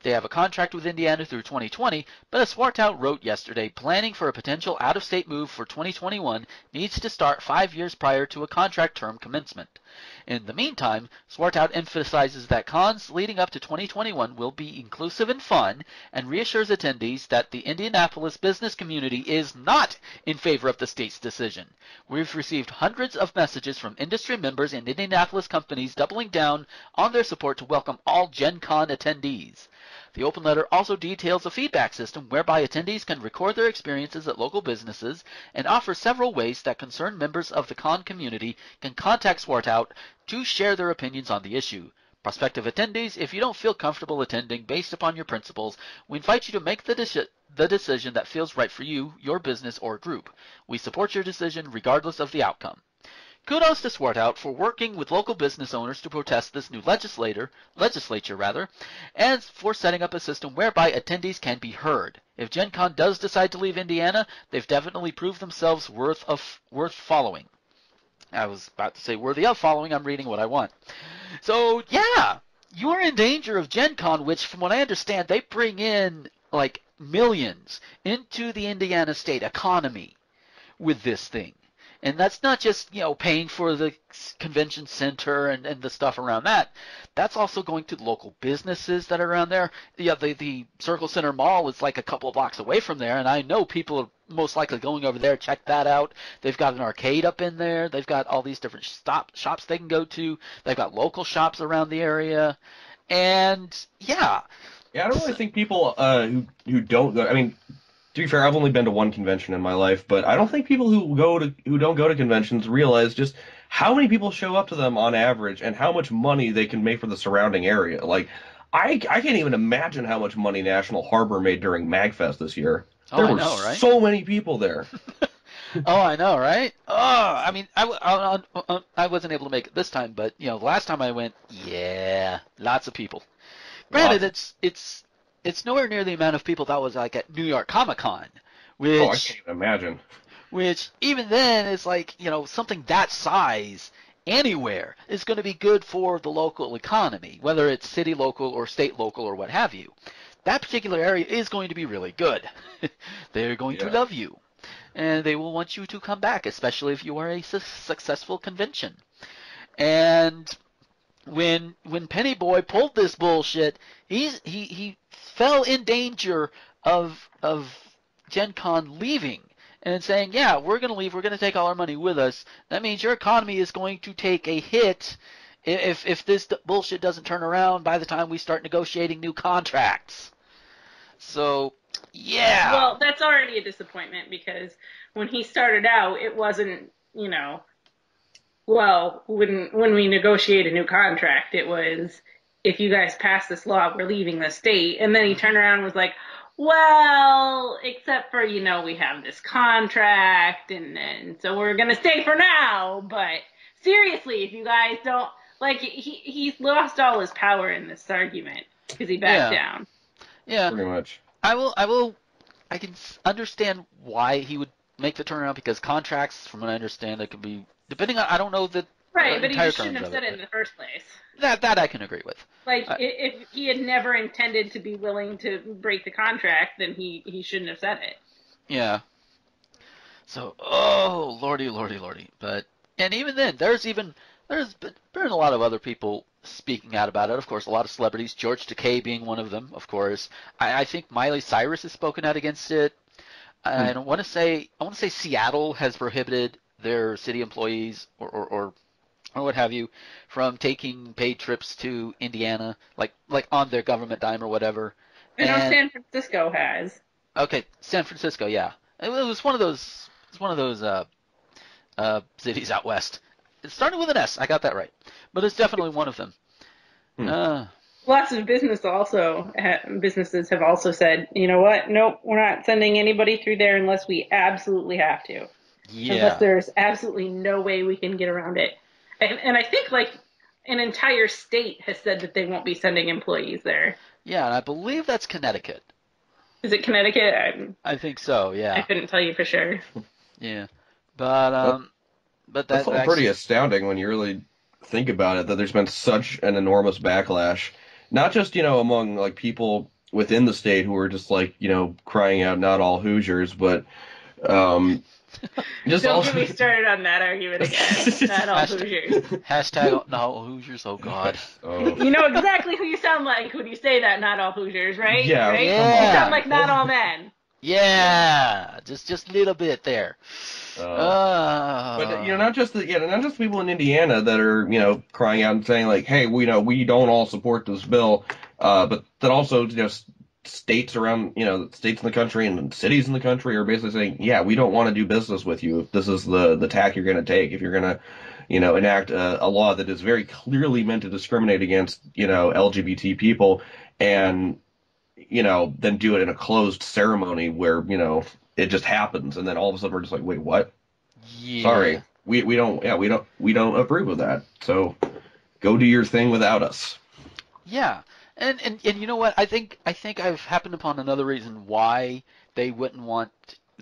They have a contract with Indiana through 2020, but as Swartout wrote yesterday, planning for a potential out-of-state move for 2021 needs to start five years prior to a contract term commencement. In the meantime, Swartout emphasizes that cons leading up to 2021 will be inclusive and fun, and reassures attendees that the Indianapolis business community is not in favor of the state's decision. We've received hundreds of messages from industry members and Indianapolis companies doubling down on their support to welcome all Gen Con attendees. The open letter also details a feedback system whereby attendees can record their experiences at local businesses and offers several ways that concerned members of the con community can contact Swartout to share their opinions on the issue. Prospective attendees, if you don't feel comfortable attending based upon your principles, we invite you to make the, the decision that feels right for you, your business, or group. We support your decision regardless of the outcome. Kudos to Swartout for working with local business owners to protest this new legislator, legislature rather, and for setting up a system whereby attendees can be heard. If Gen Con does decide to leave Indiana, they've definitely proved themselves worth of worth following. I was about to say worthy of following. I'm reading what I want. So yeah, you're in danger of Gen Con, which, from what I understand, they bring in like millions into the Indiana state economy with this thing. And that's not just, you know, paying for the convention center and, and the stuff around that. That's also going to local businesses that are around there. Yeah, the, the Circle Centre Mall is like a couple of blocks away from there, and I know people are most likely going over there. Check that out. They've got an arcade up in there. They've got all these different stop shops they can go to. They've got local shops around the area. And yeah, Yeah, I don't really think people uh, who who don't go. I mean, to be fair, I've only been to one convention in my life, but I don't think people who go to who don't go to conventions realize just how many people show up to them on average and how much money they can make for the surrounding area. Like, I I can't even imagine how much money National Harbor made during Magfest this year. Oh, there I were know, right? so many people there. oh, I know, right? Oh, I mean, I I wasn't able to make it this time, but you know, the last time I went, yeah, lots of people. Granted, it's it's it's nowhere near the amount of people that was like at New York Comic Con, which Oh, I can't even imagine. Which even then is like you know something that size anywhere is going to be good for the local economy, whether it's city local or state local or what have you. That particular area is going to be really good. They're going to love you. And they will want you to come back, especially if you are a su- successful convention. And when when Penny Boy pulled this bullshit, he's he he fell in danger of of Gen Con leaving and saying, "Yeah, we're going to leave. We're going to take all our money with us. That means your economy is going to take a hit if if this bullshit doesn't turn around by the time we start negotiating new contracts." So, yeah. Well, that's already a disappointment because when he started out, it wasn't, you know, well, when when we negotiate a new contract, it was if you guys pass this law, we're leaving the state. And then he mm-hmm. turned around and was like, well, except for, you know, we have this contract and, and so we're going to stay for now. But seriously, if you guys don't, like, he, he's lost all his power in this argument because he backed Yeah. down. yeah. Pretty much. I will. I will. I can understand why he would make the turnaround because contracts, from what I understand, that could be depending on. I don't know that. Right, but he just shouldn't have said it in the first place. That that I can agree with. Like, I- i if he had never intended to be willing to break the contract, then he, he shouldn't have said it. Yeah. So, oh lordy, lordy, lordy. But and even then, there's even there's been, been a lot of other people speaking out about it. Of course, a lot of celebrities, George Takei being one of them. Of course, I, I think Miley Cyrus has spoken out against it. Hmm. I don't want to say I want to say Seattle has prohibited their city employees or, or, or or what have you from taking paid trips to Indiana, like like on their government dime or whatever. I know And- San Francisco has. Okay, San Francisco, yeah. It was one of those. It's one of those uh, uh, cities out west. It started with an S. I got that right, but it's definitely one of them. Hmm. Uh, Lots of business also businesses have also said, you know what? Nope, we're not sending anybody through there unless we absolutely have to. Yeah, Unless there's absolutely no way we can get around it. And, and I think like an entire state has said that they won't be sending employees there. yeah, and I believe that's Connecticut. Is it Connecticut? I'm, I think so. Yeah. I couldn't tell you for sure. yeah, but um, but That's that all pretty astounding when you really think about it. That there's been such an enormous backlash, not just you know among like people within the state who are just like you know crying out not all Hoosiers, but um, just Don't also get me started on that argument again. Not all Hoosiers. hashtag no Hoosiers. Oh God. Oh. You know exactly who you sound like when you say that, not all Hoosiers, right? Yeah, Right? yeah. You sound like not all men. Yeah, just just a little bit there. Uh, Uh, But you know, not just the yeah, not just people in Indiana that are you know crying out and saying like, hey, we you know we don't all support this bill, uh, but that also you know s- states around you know states in the country and cities in the country are basically saying, yeah, we don't want to do business with you if this is the the tack you're going to take if you're going to you know enact a, a law that is very clearly meant to discriminate against you know LGBT people and you know then do it in a closed ceremony where you know it just happens and then all of a sudden we're just like, wait, what? yeah. Sorry, we we don't yeah we don't we don't approve of that. So go do your thing without us. Yeah, and, and and you know what? I think I think I've happened upon another reason why they wouldn't want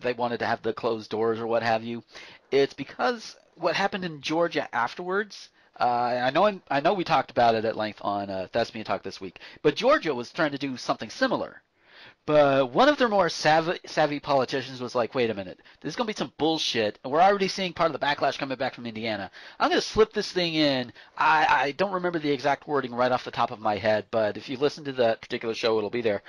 they wanted to have the closed doors or what have you. It's because what happened in Georgia afterwards. Uh, I know I'm, I know we talked about it at length on uh, Thespian Talk this week, but Georgia was trying to do something similar. But one of their more savvy, savvy politicians was like, wait a minute, this is going to be some bullshit. And we're already seeing part of the backlash coming back from Indiana. I'm going to slip this thing in. I, I don't remember the exact wording right off the top of my head, but if you listen to that particular show, it'll be there.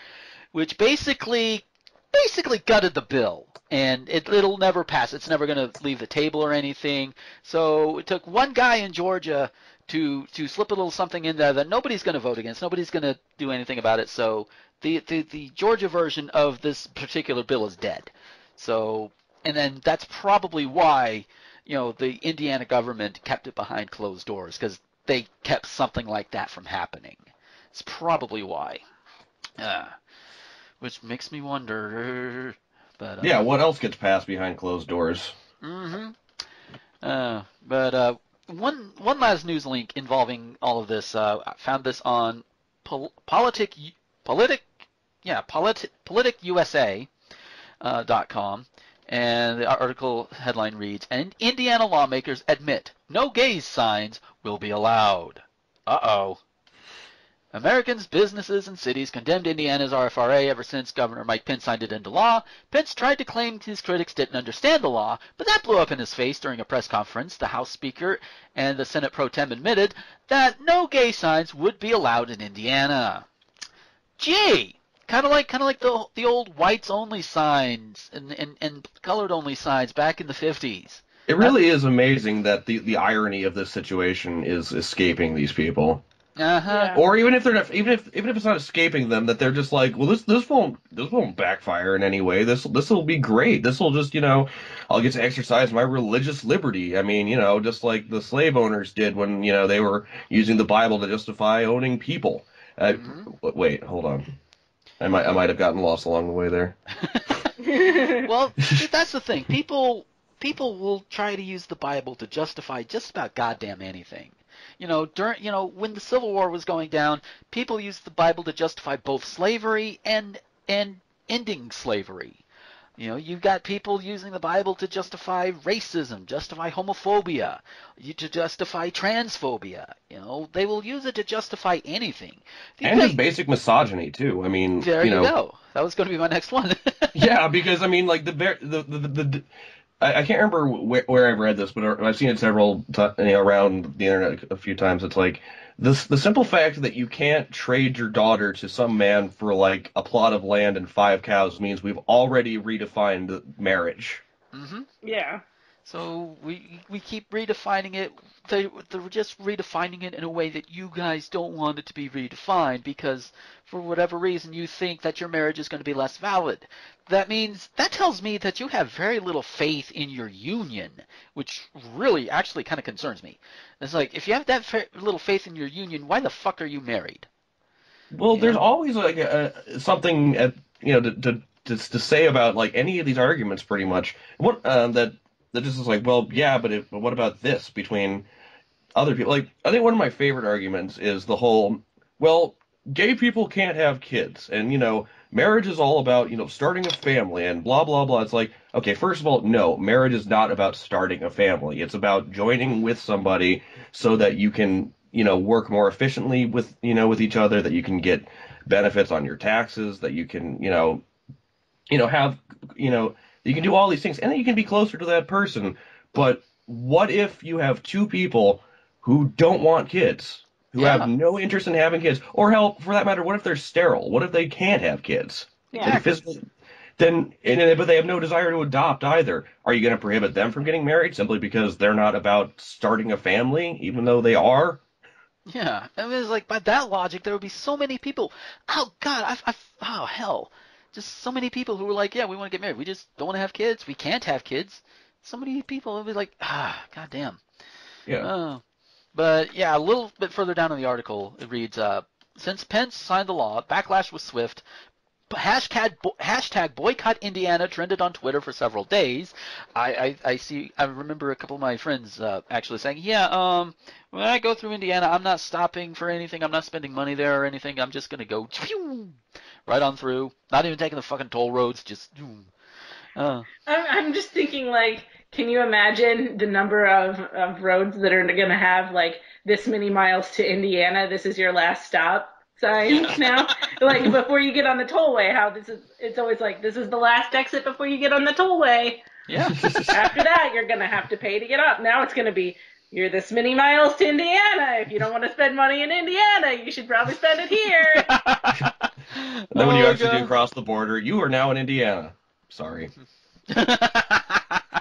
Which basically, basically gutted the bill. And it, it'll never pass. It's never going to leave the table or anything. So it took one guy in Georgia to to slip a little something in there that nobody's going to vote against. Nobody's going to do anything about it. So the, the the Georgia version of this particular bill is dead. So and then that's probably why you know the Indiana government kept it behind closed doors because they kept something like that from happening. It's probably why. Uh, which makes me wonder. But uh, Yeah, what else gets passed behind closed doors? Mm-hmm. Uh, but uh, one one last news link involving all of this. Uh, I found this on Pol- Politic Politic yeah Politic Politic USA uh. And the article headline reads, and Indiana lawmakers admit no gays signs will be allowed. Uh-oh. Americans, businesses, and cities condemned Indiana's RFRA ever since Governor Mike Pence signed it into law. Pence tried to claim his critics didn't understand the law, but that blew up in his face during a press conference. The House Speaker and the Senate Pro Tem admitted that no gay signs would be allowed in Indiana. Gee, kind of like kind of like the the old whites only signs and, and and colored only signs back in the 50s. It really is amazing that the, the irony of this situation is escaping these people. Uh-huh. Yeah. Or even if they're not, even if even if it's not escaping them, that they're just like, well, this this won't this won't backfire in any way. This this will be great. This will just you know, I'll get to exercise my religious liberty. I mean, you know, just like the slave owners did when you know they were using the Bible to justify owning people. Uh, Mhm. w- Wait, hold on. I might I might have gotten lost along the way there. well, that's the thing. People people will try to use the Bible to justify just about goddamn anything. You know, during you know when the Civil War was going down, people used the Bible to justify both slavery and and ending slavery. You know, you've got people using the Bible to justify racism, justify homophobia, to justify transphobia. You know, they will use it to justify anything. And just basic misogyny too. I mean, there you you, know, go. That was going to be my next one. yeah, because I mean, like the the the, the, the I, I can't remember where, where I've read this, but I've seen it several ti you know, around the internet a few times. It's like this the simple fact that you can't trade your daughter to some man for like a plot of land and five cows means we've already redefined marriage. hmm yeah. So we we keep redefining it. They they're just redefining it in a way that you guys don't want it to be redefined because for whatever reason you think that your marriage is going to be less valid. That means that tells me that you have very little faith in your union, which really actually kind of concerns me. It's like if you have that fa- little faith in your union, why the fuck are you married? Well, Yeah. there's always like a, something at you know to, to to to say about like any of these arguments, pretty much. What um, that that just is like, well, yeah, but if, but what about this between other people? Like, I think one of my favorite arguments is the whole, well, gay people can't have kids, and you know, marriage is all about you know starting a family and blah blah blah. It's like, okay, first of all, no, marriage is not about starting a family. It's about joining with somebody so that you can you know work more efficiently with you know with each other that you can get benefits on your taxes that you can you know you know have you know you can do all these things and then you can be closer to that person but what if you have two people who don't want kids who Yeah. have no interest in having kids or help for that matter what if they're sterile what if they can't have kids Yeah. Physically, then and, but they have no desire to adopt either are you going to prohibit them from getting married simply because they're not about starting a family even though they are Yeah, I mean, it's like by that logic, there would be so many people. Oh God, I, I, oh hell, just so many people who were like, yeah, we want to get married, we just don't want to have kids, we can't have kids. So many people would be like, ah, goddamn. yeah Oh. But yeah, a little bit further down in the article, it reads, uh, since Pence signed the law, backlash was swift. Hashtag, hashtag boycott Indiana trended on Twitter for several days. I, I, I see. I remember a couple of my friends uh, actually saying, "Yeah, um, when I go through Indiana, I'm not stopping for anything. I'm not spending money there or anything. I'm just gonna go right on through. Not even taking the fucking toll roads. Just, uh, I'm just thinking, like, can you imagine the number of, of roads that are going to have, like, this many miles to Indiana, this is your last stop signs now? like, before you get on the tollway, how this is, it's always like, this is the last exit before you get on the tollway. yeah, After that, you're going to have to pay to get up. Now it's going to be, you're this many miles to Indiana. If you don't want to spend money in Indiana, you should probably spend it here. And then when you Oh, actually God. do cross the border, you are now in Indiana. Sorry.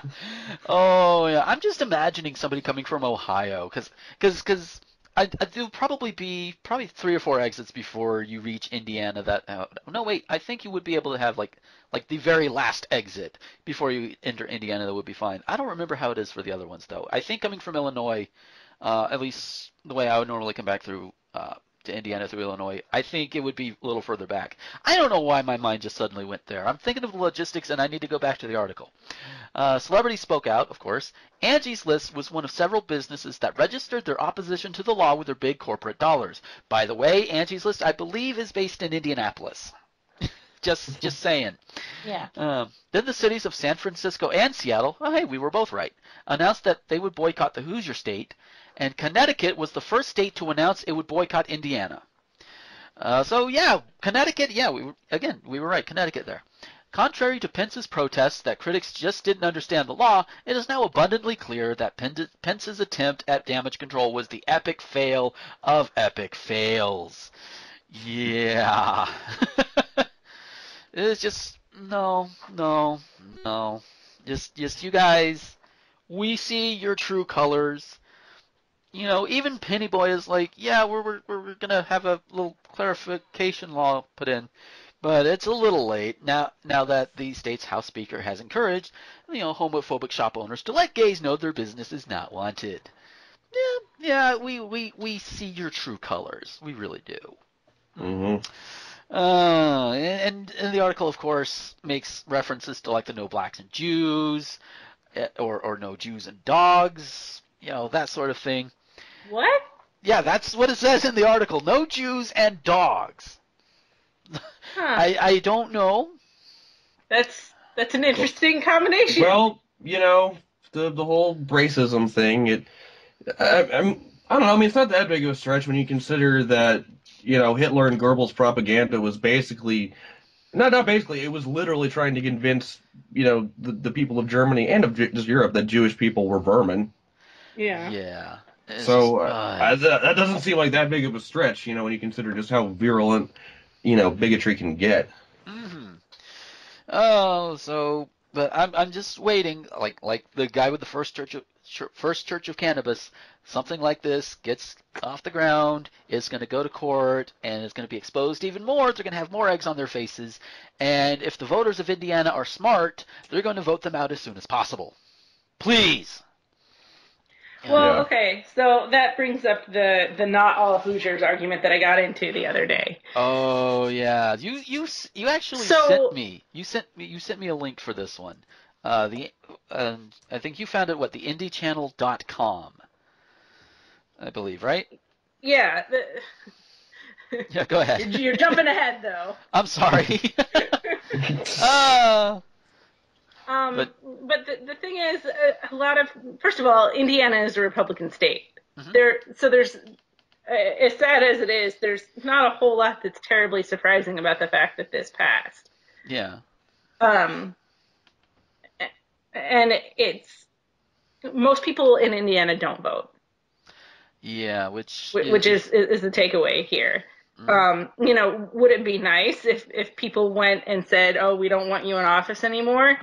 oh yeah, I'm just imagining somebody coming from Ohio, because because because I, I there'll probably be probably three or four exits before you reach Indiana. That uh, no wait, I think you would be able to have like like the very last exit before you enter Indiana. That would be fine. I don't remember how it is for the other ones though. I think coming from Illinois, uh, at least the way I would normally come back through. Uh, to Indiana through Illinois, I think it would be a little further back. I don't know why my mind just suddenly went there. I'm thinking of the logistics, and I need to go back to the article. Uh, celebrities spoke out, of course. Angie's List was one of several businesses that registered their opposition to the law with their big corporate dollars. By the way, Angie's List, I believe, is based in Indianapolis. just just saying. Yeah. Um, then the cities of San Francisco and Seattle, oh hey, we were both right, announced that they would boycott the Hoosier State, and Connecticut was the first state to announce it would boycott Indiana. Uh, so yeah, Connecticut, yeah, we were, again we were right, Connecticut there. Contrary to Pence's protests that critics just didn't understand the law, it is now abundantly clear that Pence's attempt at damage control was the epic fail of epic fails. Yeah. it's just no, no, no. Just just you guys, we see your true colors. You know, even Pennyboy is like, yeah, we're we're we're gonna have a little clarification law put in. But it's a little late now. Now that the state's House Speaker has encouraged, you know, homophobic shop owners to let gays know their business is not wanted. Yeah, yeah, we we we see your true colors. We really do. Mm-hmm. Uh, and, and the article, of course, makes references to like the no blacks and Jews, eh, or or no Jews and dogs, you know, that sort of thing. What? Yeah, that's what it says in the article. No Jews and dogs. Huh. I, I don't know. That's that's an interesting combination. Well, you know, the the whole racism thing. It, I, I'm, I don't know. I mean, it's not that big of a stretch when you consider that you know Hitler and Goebbels' propaganda was basically, not not basically, it was literally trying to convince you know the, the people of Germany and of just Europe that Jewish people were vermin. yeah. Yeah. It's So uh, uh, that, that doesn't seem like that big of a stretch, you know, when you consider just how virulent, you know, bigotry can get. hmm Oh, so but I'm I'm just waiting, like like the guy with the first church of chur- first church of cannabis. Something like this gets off the ground. is going to go to court, and it's going to be exposed even more. They're going to have more eggs on their faces, and if the voters of Indiana are smart, they're going to vote them out as soon as possible. Please. Well, Yeah. okay, so that brings up the the not all Hoosiers argument that I got into the other day. Oh yeah, you you you actually So- sent me you sent me you sent me a link for this one. Uh, the um, I think you found it what the indychannel.com. I believe, right? Yeah, the, Yeah, go ahead. you're jumping ahead though. I'm sorry. uh, Um, But- but, the, the thing is, uh, a lot of first of all, Indiana is a Republican state. Mhm. There, so there's uh, as sad as it is, there's not a whole lot that's terribly surprising about the fact that this passed. yeah. Um, and it's most people in Indiana don't vote, Yeah, which wh- which is is the takeaway here. Mm. Um, you know, would it be nice if if people went and said, "Oh, we don't want you in office anymore"?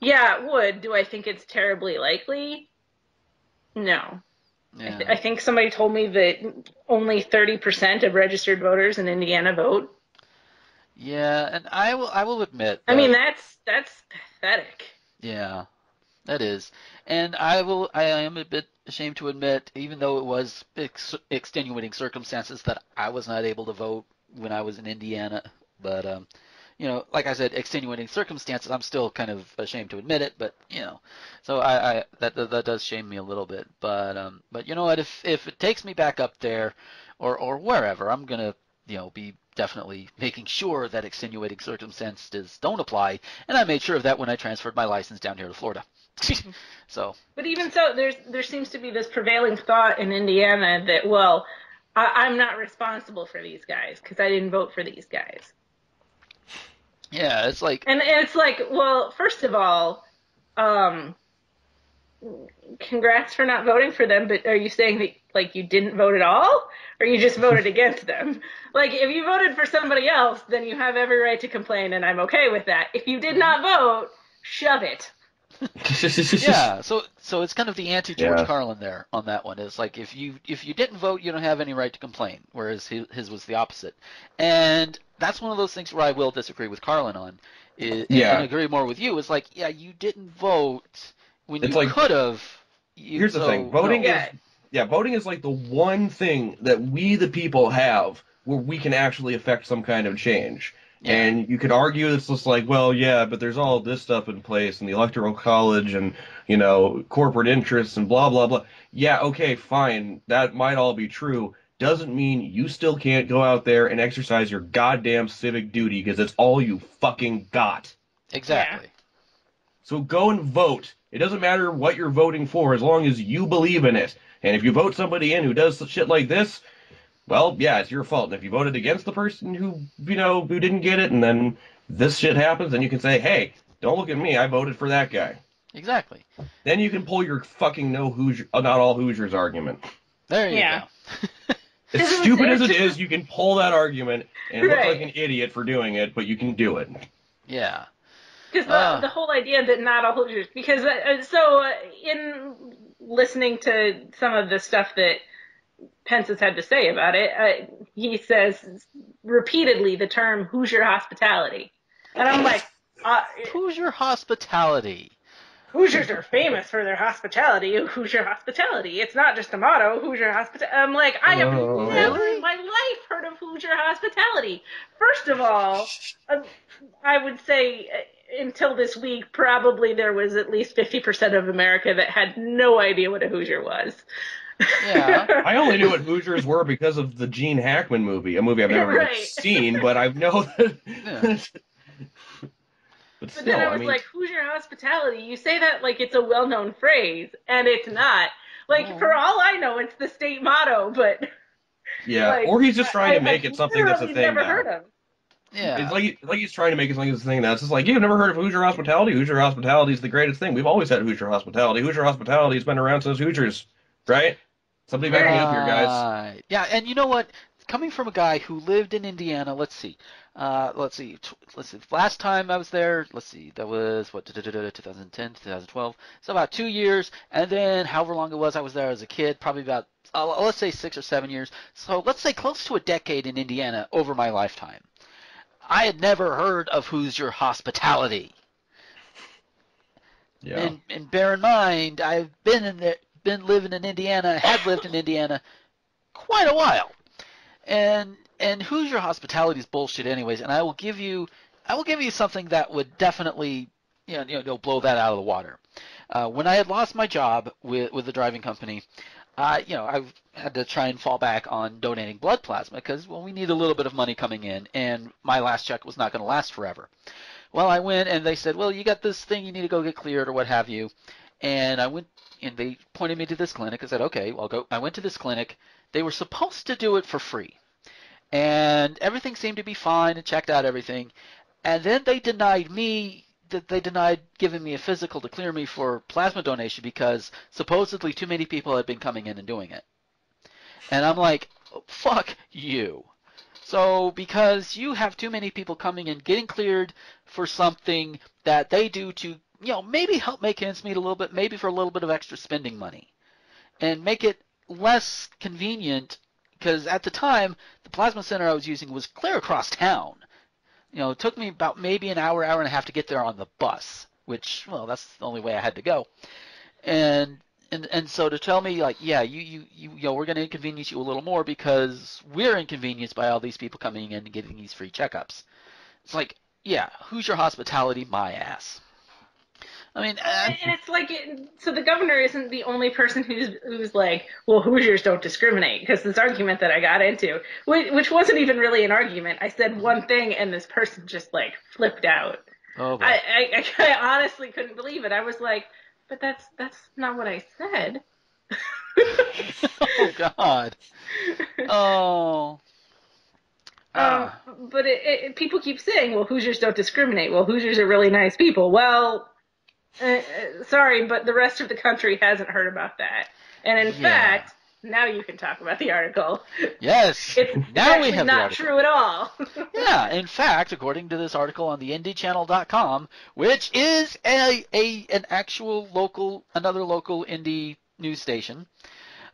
Yeah, it would. Do I think it's terribly likely? No. I, yeah. th- I think somebody told me that only 30% of registered voters in Indiana vote. yeah, and I will I will admit I mean, that's that's pathetic. Yeah, that is, and I will. I am a bit ashamed to admit, even though it was ex- extenuating circumstances that I was not able to vote when I was in Indiana. But um, you know, like I said, extenuating circumstances. I'm still kind of ashamed to admit it, but you know, so I, I that, that does shame me a little bit. But um, but you know what? If if it takes me back up there, or or wherever, I'm gonna you know be definitely making sure that extenuating circumstances don't apply and I made sure of that when I transferred my license down here to Florida. so But even so, there's there seems to be this prevailing thought in Indiana that well, I, I'm not responsible for these guys because I didn't vote for these guys. Yeah, it's like And it's like, well, first of all, um, congrats for not voting for them. But are you saying that like you didn't vote at all, or you just voted against them? Like if you voted for somebody else, then you have every right to complain, and I'm okay with that. If you did not vote, shove it. Yeah, so so it's kind of the anti George Yeah. Carlin there on that one. It's like if you if you didn't vote, you don't have any right to complain, whereas his, his was the opposite. And that's one of those things where I will disagree with Carlin on. Is, Yeah. and agree more with you. It's like yeah, you didn't vote when It's you like- could have. Here's the thing, voting no. Yeah. yeah, voting is like the one thing that we the people have where we can actually affect some kind of change. Yeah. And you could argue it's just like, well, yeah, but there's all this stuff in place and the electoral college and, you know, corporate interests and blah blah blah. Yeah, okay, fine. That might all be true. doesn't mean you still can't go out there and exercise your goddamn civic duty because it's all you fucking got. Exactly. So go and vote. It doesn't matter what you're voting for as long as you believe in it. And if you vote somebody in who does shit like this, well, yeah, it's your fault. And if you voted against the person who, you know, who didn't get it and then this shit happens, then you can say, hey, don't look at me. I voted for that guy. Exactly. Then you can pull your fucking no Hoosier, uh, not all Hoosiers argument. There you Yeah. go. As Because it was- stupid as was it just- is, you can pull that argument and look like an idiot for doing it, but you can do it. yeah. Because the, Ah. the whole idea that not all Hoosiers, because uh, uh, so uh, in listening to some of the stuff that Pence has had to say about it, uh, he says repeatedly the term Hoosier hospitality, and I'm like, uh, Who's your hospitality? Hoosiers are famous for their hospitality. Hoosier hospitality. It's not just a motto. Hoosier hospitality. I'm like, I have Oh. never Really? in my life heard of Hoosier hospitality. First of all, uh, I would say uh, until this week, probably there was at least 50% of America that had no idea what a Hoosier was. Yeah. I only knew what Hoosiers were because of the Gene Hackman movie, a movie I've never Right. seen, but I know that. Yeah. but But then I I, was mean, like, Hoosier hospitality. You say that like it's a well-known phrase, and it's not. Like Oh. for all I know, it's the state motto. But yeah, like, or he's just trying to make I've it something that's a literally thing Never now. heard of. Yeah. It's like it's like he's trying to make it something that's a thing now. It's just like you've never heard of Hoosier hospitality. Hoosier hospitality is the greatest thing. We've always had Hoosier hospitality. Hoosier hospitality has been around since Hoosiers, right? Somebody back me up here, guys. Yeah, and you know what? Coming from a guy who lived in Indiana, let's see, uh, let's see, let's see. Last time I was there, let's see, that was what 2010, 2012. So about two years, and then however long it was I was there as a kid, probably about uh, let's say six or seven years. So let's say close to a decade in Indiana over my lifetime. I had never heard of Hoosier hospitality. Yeah. And, and bear in mind, I've been in there, been living in Indiana, had lived in Indiana quite a while, and and Hoosier hospitality is bullshit, anyways. And I will give you, I will give you something that would definitely, you know, you know, blow that out of the water. Uh, when I had lost my job with with the driving company, uh, you know, I had to try and fall back on donating blood plasma because well, we need a little bit of money coming in, and my last check was not going to last forever. Well, I went and they said, well, you got this thing you need to go get cleared or what have you, and I went and they pointed me to this clinic. I said, okay, I'll go. I went to this clinic. They were supposed to do it for free, and everything seemed to be fine and checked out everything, and then they denied me that they denied giving me a physical to clear me for plasma donation because supposedly too many people had been coming in and doing it. And I'm like, fuck you. So because you have too many people coming in getting cleared for something that they do to, you know, maybe help make ends meet a little bit, maybe for a little bit of extra spending money. And make it less convenient because at the time the plasma center I was using was clear across town. You know, it took me about maybe an hour, hour and a half to get there on the bus, which well, that's the only way I had to go. And and and so to tell me like, yeah, you you you, you know, we're going to inconvenience you a little more because we're inconvenienced by all these people coming in and getting these free checkups. It's like, yeah, who's your hospitality? My ass. I mean, uh, And it's like, it, so the governor isn't the only person who's who's like, well, Hoosiers don't discriminate because this argument that I got into, which, which wasn't even really an argument. I said one thing and this person just like flipped out. oh. I, I, I honestly couldn't believe it. I was like, but that's that's not what I said. oh God. Oh. Um, Ah. but it, it, people keep saying, well, Hoosiers don't discriminate. Well, Hoosiers are really nice people. Well, uh, uh, sorry, but the rest of the country hasn't heard about that. And in Yeah. fact, now you can talk about the article. yes. It's now we have not true at all. Yeah, in fact, according to this article on the IndyChannel.com, which is a, a an actual local, another local indie news station,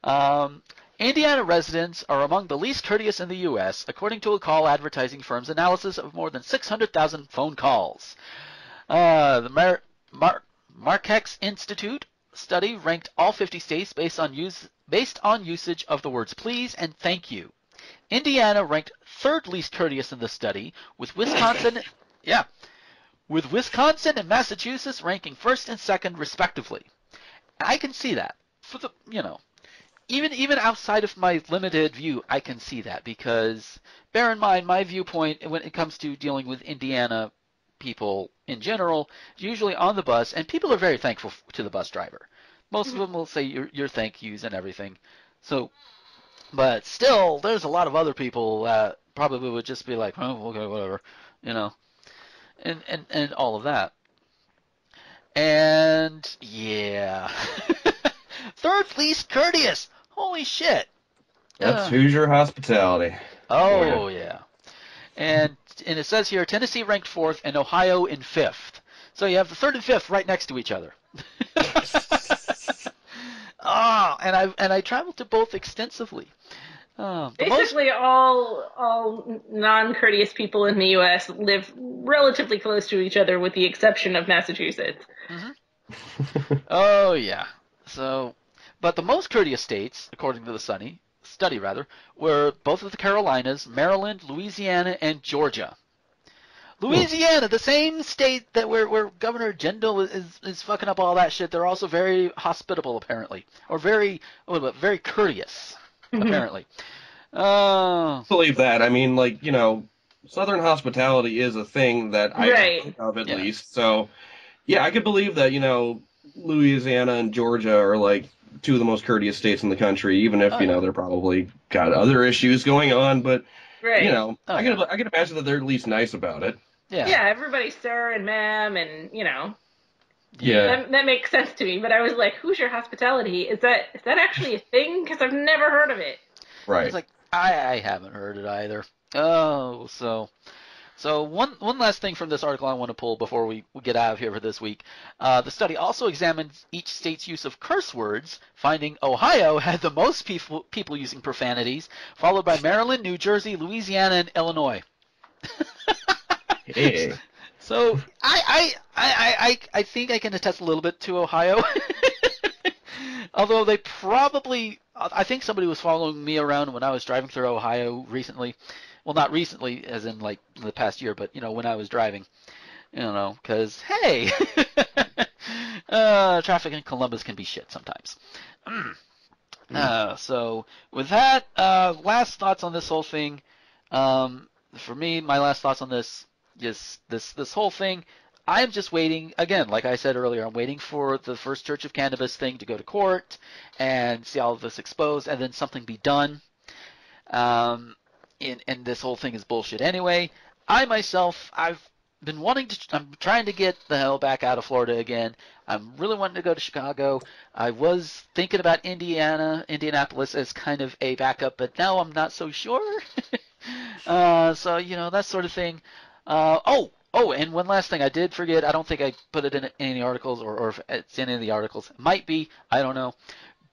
um, Indiana residents are among the least courteous in the U.S., according to a call advertising firm's analysis of more than 600,000 phone calls. Uh, the Mar- Mar- Marchex Institute study ranked all 50 states based on use based on usage of the words please and thank you. Indiana ranked third least courteous in the study, with Wisconsin, yeah, with Wisconsin and Massachusetts ranking first and second respectively. And I can see that for the, you know, even even outside of my limited view, I can see that because bear in mind my viewpoint when it comes to dealing with Indiana people in general, usually on the bus, and people are very thankful to the bus driver. Most of them will say your your thank yous and everything. So, but still, there's a lot of other people that probably would just be like, oh, okay, whatever, you know, and and and all of that. And yeah, third least courteous. Holy shit. That's Uh, Hoosier hospitality. Oh yeah. And and it says here Tennessee ranked fourth and Ohio in fifth. So you have the third and fifth right next to each other. Ah, and I and I traveled to both extensively. Um, the most- Basically, all all non-courteous people in the U.S. live relatively close to each other, with the exception of Massachusetts. oh yeah. So, but the most courteous states, according to the Sunny study, rather, were both of the Carolinas, Maryland, Louisiana, and Georgia. Louisiana, the same state that where, where Governor Jindal is, is fucking up all that shit, they're also very hospitable apparently, or very, what about very courteous mm-hmm. apparently. Oh, believe that. I mean, like you know, Southern hospitality is a thing that I Right. think of at Yeah. least. So, yeah, I could believe that. You know, Louisiana and Georgia are like two of the most courteous states in the country, even if Oh, you know they're probably got other issues going on. But Right. you know, Oh, I can I can imagine that they're at least nice about it. yeah. yeah, everybody's sir and ma'am, and you know Yeah. that, that makes sense to me. But I was like, "Hoosier hospitality? Is that is that actually a thing? Because I've never heard of it." Right. It's like I, I haven't heard it either. Oh, so so one one last thing from this article I want to pull before we, we get out of here for this week. Uh, the study also examined each state's use of curse words, finding Ohio had the most people people using profanities, followed by Maryland, New Jersey, Louisiana, and Illinois. hey. So I I, I, I, I I think I can attest a little bit to Ohio. Although they probably I think somebody was following me around when I was driving through Ohio recently. Well, not recently as in like the past year, but you know when I was driving. You know, cuz hey. uh traffic in Columbus can be shit sometimes. Uh, so with that, uh, last thoughts on this whole thing. Um, for me, my last thoughts on this just this this whole thing i'm just waiting again like i said earlier i'm waiting for the first church of cannabis thing to go to court and see all of this exposed and then something be done um and, and this whole thing is bullshit anyway i myself i've been wanting to i'm trying to get the hell back out of florida again i'm really wanting to go to chicago i was thinking about indiana indianapolis as kind of a backup but now i'm not so sure uh so you know that sort of thing uh, oh, oh, and one last thing I did forget. I don't think I put it in any articles, or, or if it's in any of the articles. It might be. I don't know.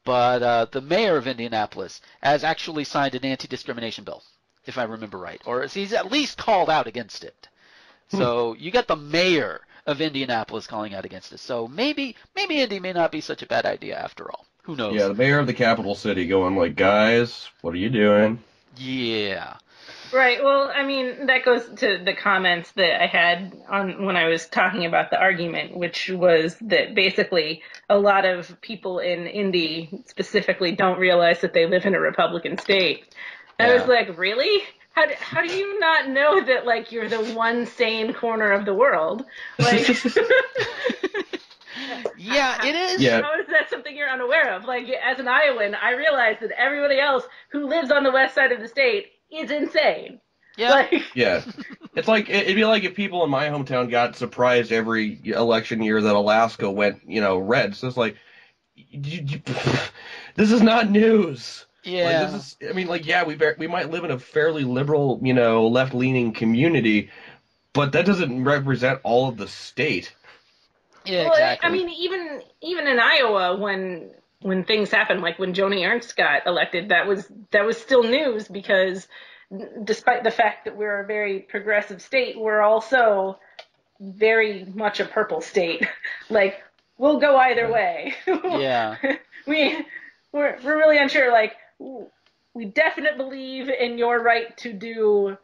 But uh, the mayor of Indianapolis has actually signed an anti-discrimination bill, if I remember right, or he's at least called out against it. Hmm. So you got the mayor of Indianapolis calling out against it. So maybe, maybe Indy may not be such a bad idea after all. Who knows? Yeah, the mayor of the capital city going like, guys, what are you doing? Yeah. Right. Well, I mean, that goes to the comments that I had on when I was talking about the argument, which was that basically a lot of people in Indy specifically don't realize that they live in a Republican state. I was like, really? How do, how do you not know that like you're the one sane corner of the world? Like, Yeah, it is. Yeah. how is that something you're unaware of? Like, as an Iowan, I realize that everybody else who lives on the west side of the state is insane. Yeah. Like, Yeah, it's like it'd be like if people in my hometown got surprised every election year that Alaska went, you know, red. So it's like, you, you, this is not news. Yeah. Like, this is, I mean, like, yeah, we ver- we might live in a fairly liberal, you know, left leaning community, but that doesn't represent all of the state. yeah, well, exactly. I mean, even even in Iowa, when when things happened, like when Joni Ernst got elected, that was that was still news because despite the fact that we're a very progressive state, we're also very much a purple state. like we'll go either way. yeah. we we're we're really unsure. Like we definitely believe in your right to do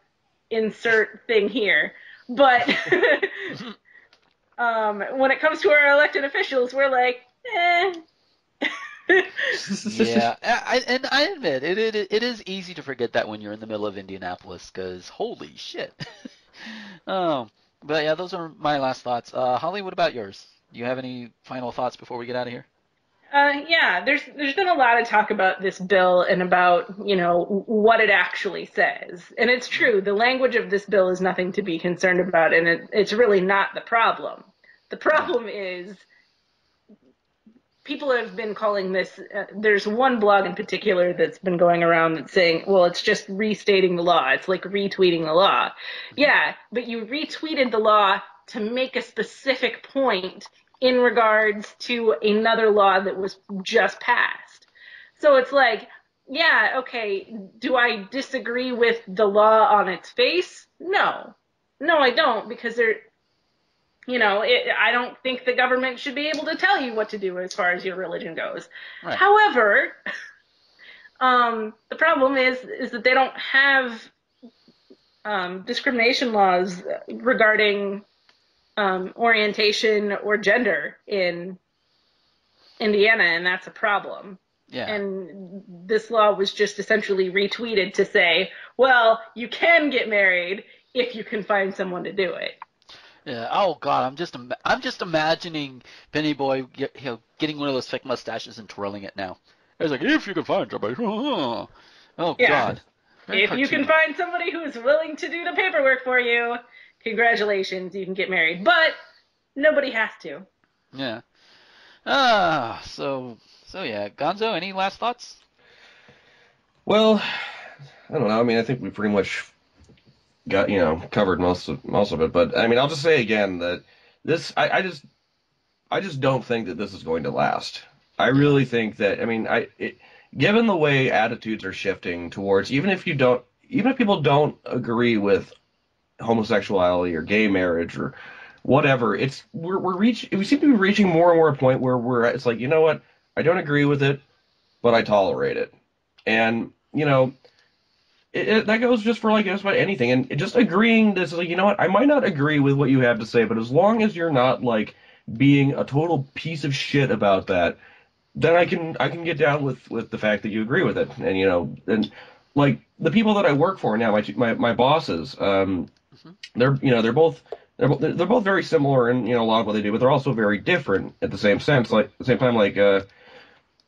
insert thing here, but um, when it comes to our elected officials, we're like, eh. yeah, I, and I admit it, it. It is easy to forget that when you're in the middle of Indianapolis, because holy shit. um, but yeah, those are my last thoughts. Uh, Holly, what about yours? Do you have any final thoughts before we get out of here? Uh, yeah, there's there's been a lot of talk about this bill and about you know what it actually says, and it's true. The language of this bill is nothing to be concerned about, and it, it's really not the problem. The problem is people have been calling this. Uh, there's one blog in particular that's been going around that's saying, well, it's just restating the law. It's like retweeting the law. Yeah, but you retweeted the law to make a specific point in regards to another law that was just passed. So it's like, yeah, okay, do I disagree with the law on its face? No. No, I don't, because there, you know, it, I don't think the government should be able to tell you what to do as far as your religion goes. Right. However, um, the problem is is that they don't have um, discrimination laws regarding um, orientation or gender in Indiana, and that's a problem. Yeah. And this law was just essentially retweeted to say, well, you can get married if you can find someone to do it. Yeah. Oh God, I'm just I'm just imagining Penny Boy you know, getting one of those fake mustaches and twirling it now. It's like if you can find somebody. Oh yeah. God. Very if you can find somebody who's willing to do the paperwork for you, congratulations, you can get married. But nobody has to. Yeah. Ah, so so yeah, Gonzo, any last thoughts? Well, I don't know. I mean, I think we pretty much got you know covered most of most of it. But I mean, I'll just say again that this I, I just I just don't think that this is going to last. I really think that I mean I it, given the way attitudes are shifting towards even if you don't even if people don't agree with homosexuality or gay marriage or whatever. It's we're we're reach we seem to be reaching more and more a point where we're it's like you know what I don't agree with it, but I tolerate it, and you know. It, it, that goes just for like just about anything, and just agreeing this like you know what I might not agree with what you have to say, but as long as you're not like being a total piece of shit about that, then I can I can get down with with the fact that you agree with it, and you know, and like the people that I work for now, my my my bosses, um. They're you know they're both they're, they're both very similar in you know a lot of what they do, but they're also very different at the same sense. Like at the same time, like uh,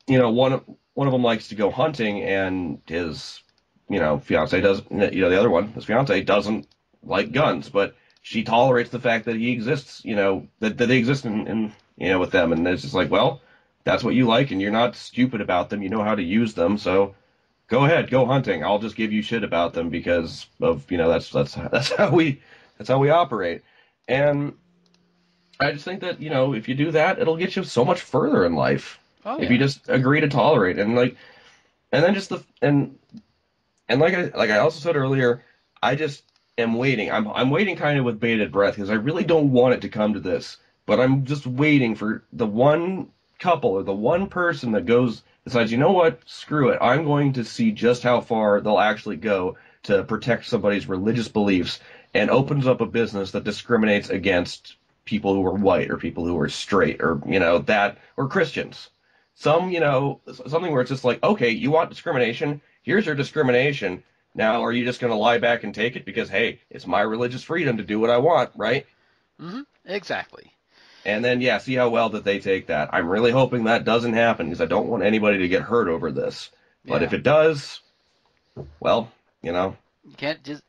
you know one one of them likes to go hunting, and his you know fiance does you know the other one his fiance doesn't like guns, but she tolerates the fact that he exists. You know that that they exist in, in you know with them, and it's just like well that's what you like, and you're not stupid about them. You know how to use them, so go ahead, go hunting. I'll just give you shit about them because of you know that's that's that's how we that's how we operate. And I just think that you know if you do that, it'll get you so much further in life. Oh, yeah. If you just agree to tolerate and like, and then just the and and like I like I also said earlier, I just am waiting. I'm I'm waiting kind of with bated breath because I really don't want it to come to this, but I'm just waiting for the one couple or the one person that goes decides, you know what, screw it. I'm going to see just how far they'll actually go to protect somebody's religious beliefs and opens up a business that discriminates against people who are white or people who are straight or, you know, that, or Christians. Some, you know, something where it's just like, okay, you want discrimination? Here's your discrimination. Now, are you just going to lie back and take it because, hey, it's my religious freedom to do what I want, right? Mm-hmm. Exactly. And then, yeah, see how well that they take that. I'm really hoping that doesn't happen because I don't want anybody to get hurt over this. But yeah. if it does, well, you know, you can't just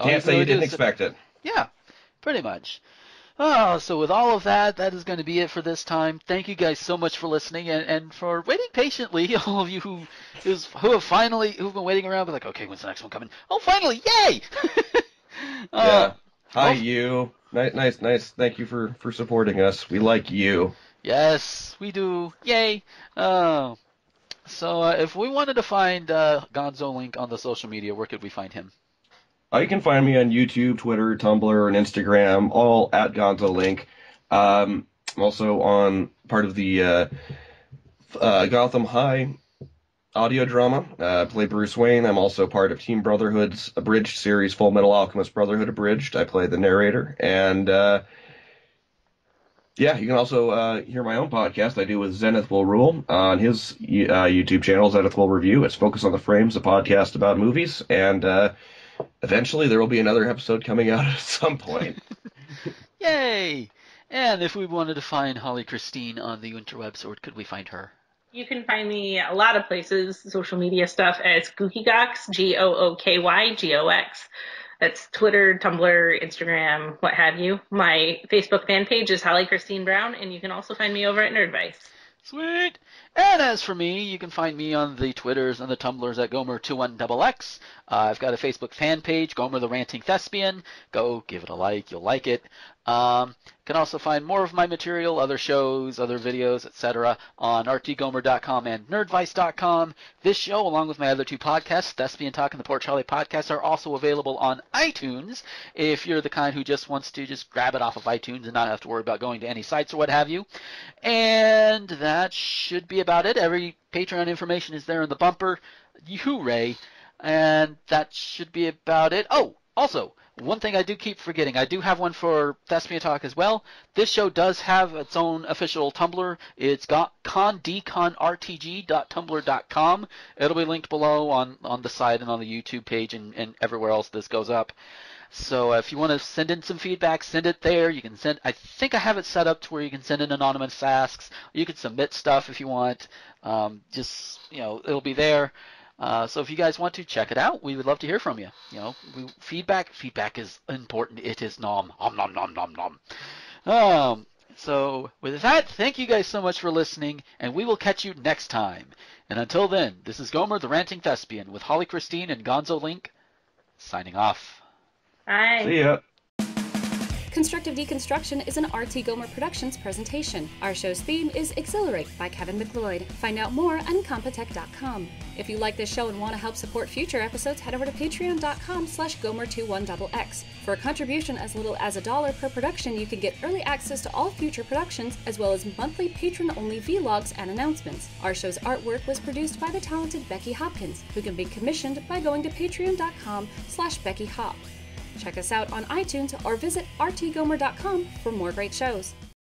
can't say you didn't expect it. Yeah, pretty much. Oh, so with all of that, that is going to be it for this time. Thank you guys so much for listening and, and for waiting patiently. All of you who is who have finally who've been waiting around, be like, okay, when's the next one coming? Oh, finally, yay! uh, yeah. Hi, well, you. Nice, nice, nice. Thank you for for supporting us. We like you. Yes, we do. Yay! Uh, so uh, if we wanted to find uh, Gonzo Link on the social media, where could we find him? Uh, you can find me on YouTube, Twitter, Tumblr, and Instagram, all at Gonzo Link. Um, I'm also on part of the uh, uh, Gotham High audio drama. Uh, I play Bruce Wayne. I'm also part of Team Brotherhood's abridged series, Full Metal Alchemist Brotherhood Abridged. I play the narrator. And uh, yeah, you can also uh, hear my own podcast I do with Zenith Will Rule on his uh, YouTube channel, Zenith Will Review. It's focused on the frames, a podcast about movies, and uh, eventually there will be another episode coming out at some point. Yay! And if we wanted to find Holly Christine on the interwebs, where could we find her? You can find me a lot of places, social media stuff as Gookygox, G O O K Y G O X. That's Twitter, Tumblr, Instagram, what have you. My Facebook fan page is Holly Christine Brown, and you can also find me over at Nerdvice. Sweet. And as for me, you can find me on the Twitters and the Tumblrs at Gomer21XX. Uh, I've got a Facebook fan page, Gomer the Ranting Thespian. Go give it a like, you'll like it. Um, you can also find more of my material, other shows, other videos, etc. on rtgomer.com and nerdvice.com. This show, along with my other two podcasts, Thespian Talk and the Port Charlie Podcast, are also available on iTunes if you're the kind who just wants to just grab it off of iTunes and not have to worry about going to any sites or what have you. And that should be about it. Every Patreon information is there in the bumper. Hooray! And that should be about it. Oh, also, one thing I do keep forgetting, I do have one for Thespian Talk as well. This show does have its own official Tumblr. It's got condeconrtg.tumblr.com. It'll be linked below on, on the site and on the YouTube page and, and everywhere else this goes up. So uh, if you want to send in some feedback, send it there. You can send. I think I have it set up to where you can send in anonymous asks. You can submit stuff if you want. Um, just you know, it'll be there. Uh, so if you guys want to check it out, we would love to hear from you. You know, we, feedback feedback is important. It is nom nom nom nom nom nom. Um, so with that, thank you guys so much for listening, and we will catch you next time. And until then, this is Gomer the Ranting Thespian with Holly Christine and Gonzo Link, signing off. Bye. See ya. Constructive Deconstruction is an RT Gomer Productions presentation. Our show's theme is Exhilarate by Kevin MacLeod. Find out more at Incompetech.com. If you like this show and want to help support future episodes, head over to patreon.com slash gomer21xx. For a contribution as little as a dollar per production, you can get early access to all future productions, as well as monthly patron-only vlogs and announcements. Our show's artwork was produced by the talented Becky Hopkins, who can be commissioned by going to patreon.com slash Becky Hop. Check us out on iTunes or visit rtgomer.com for more great shows.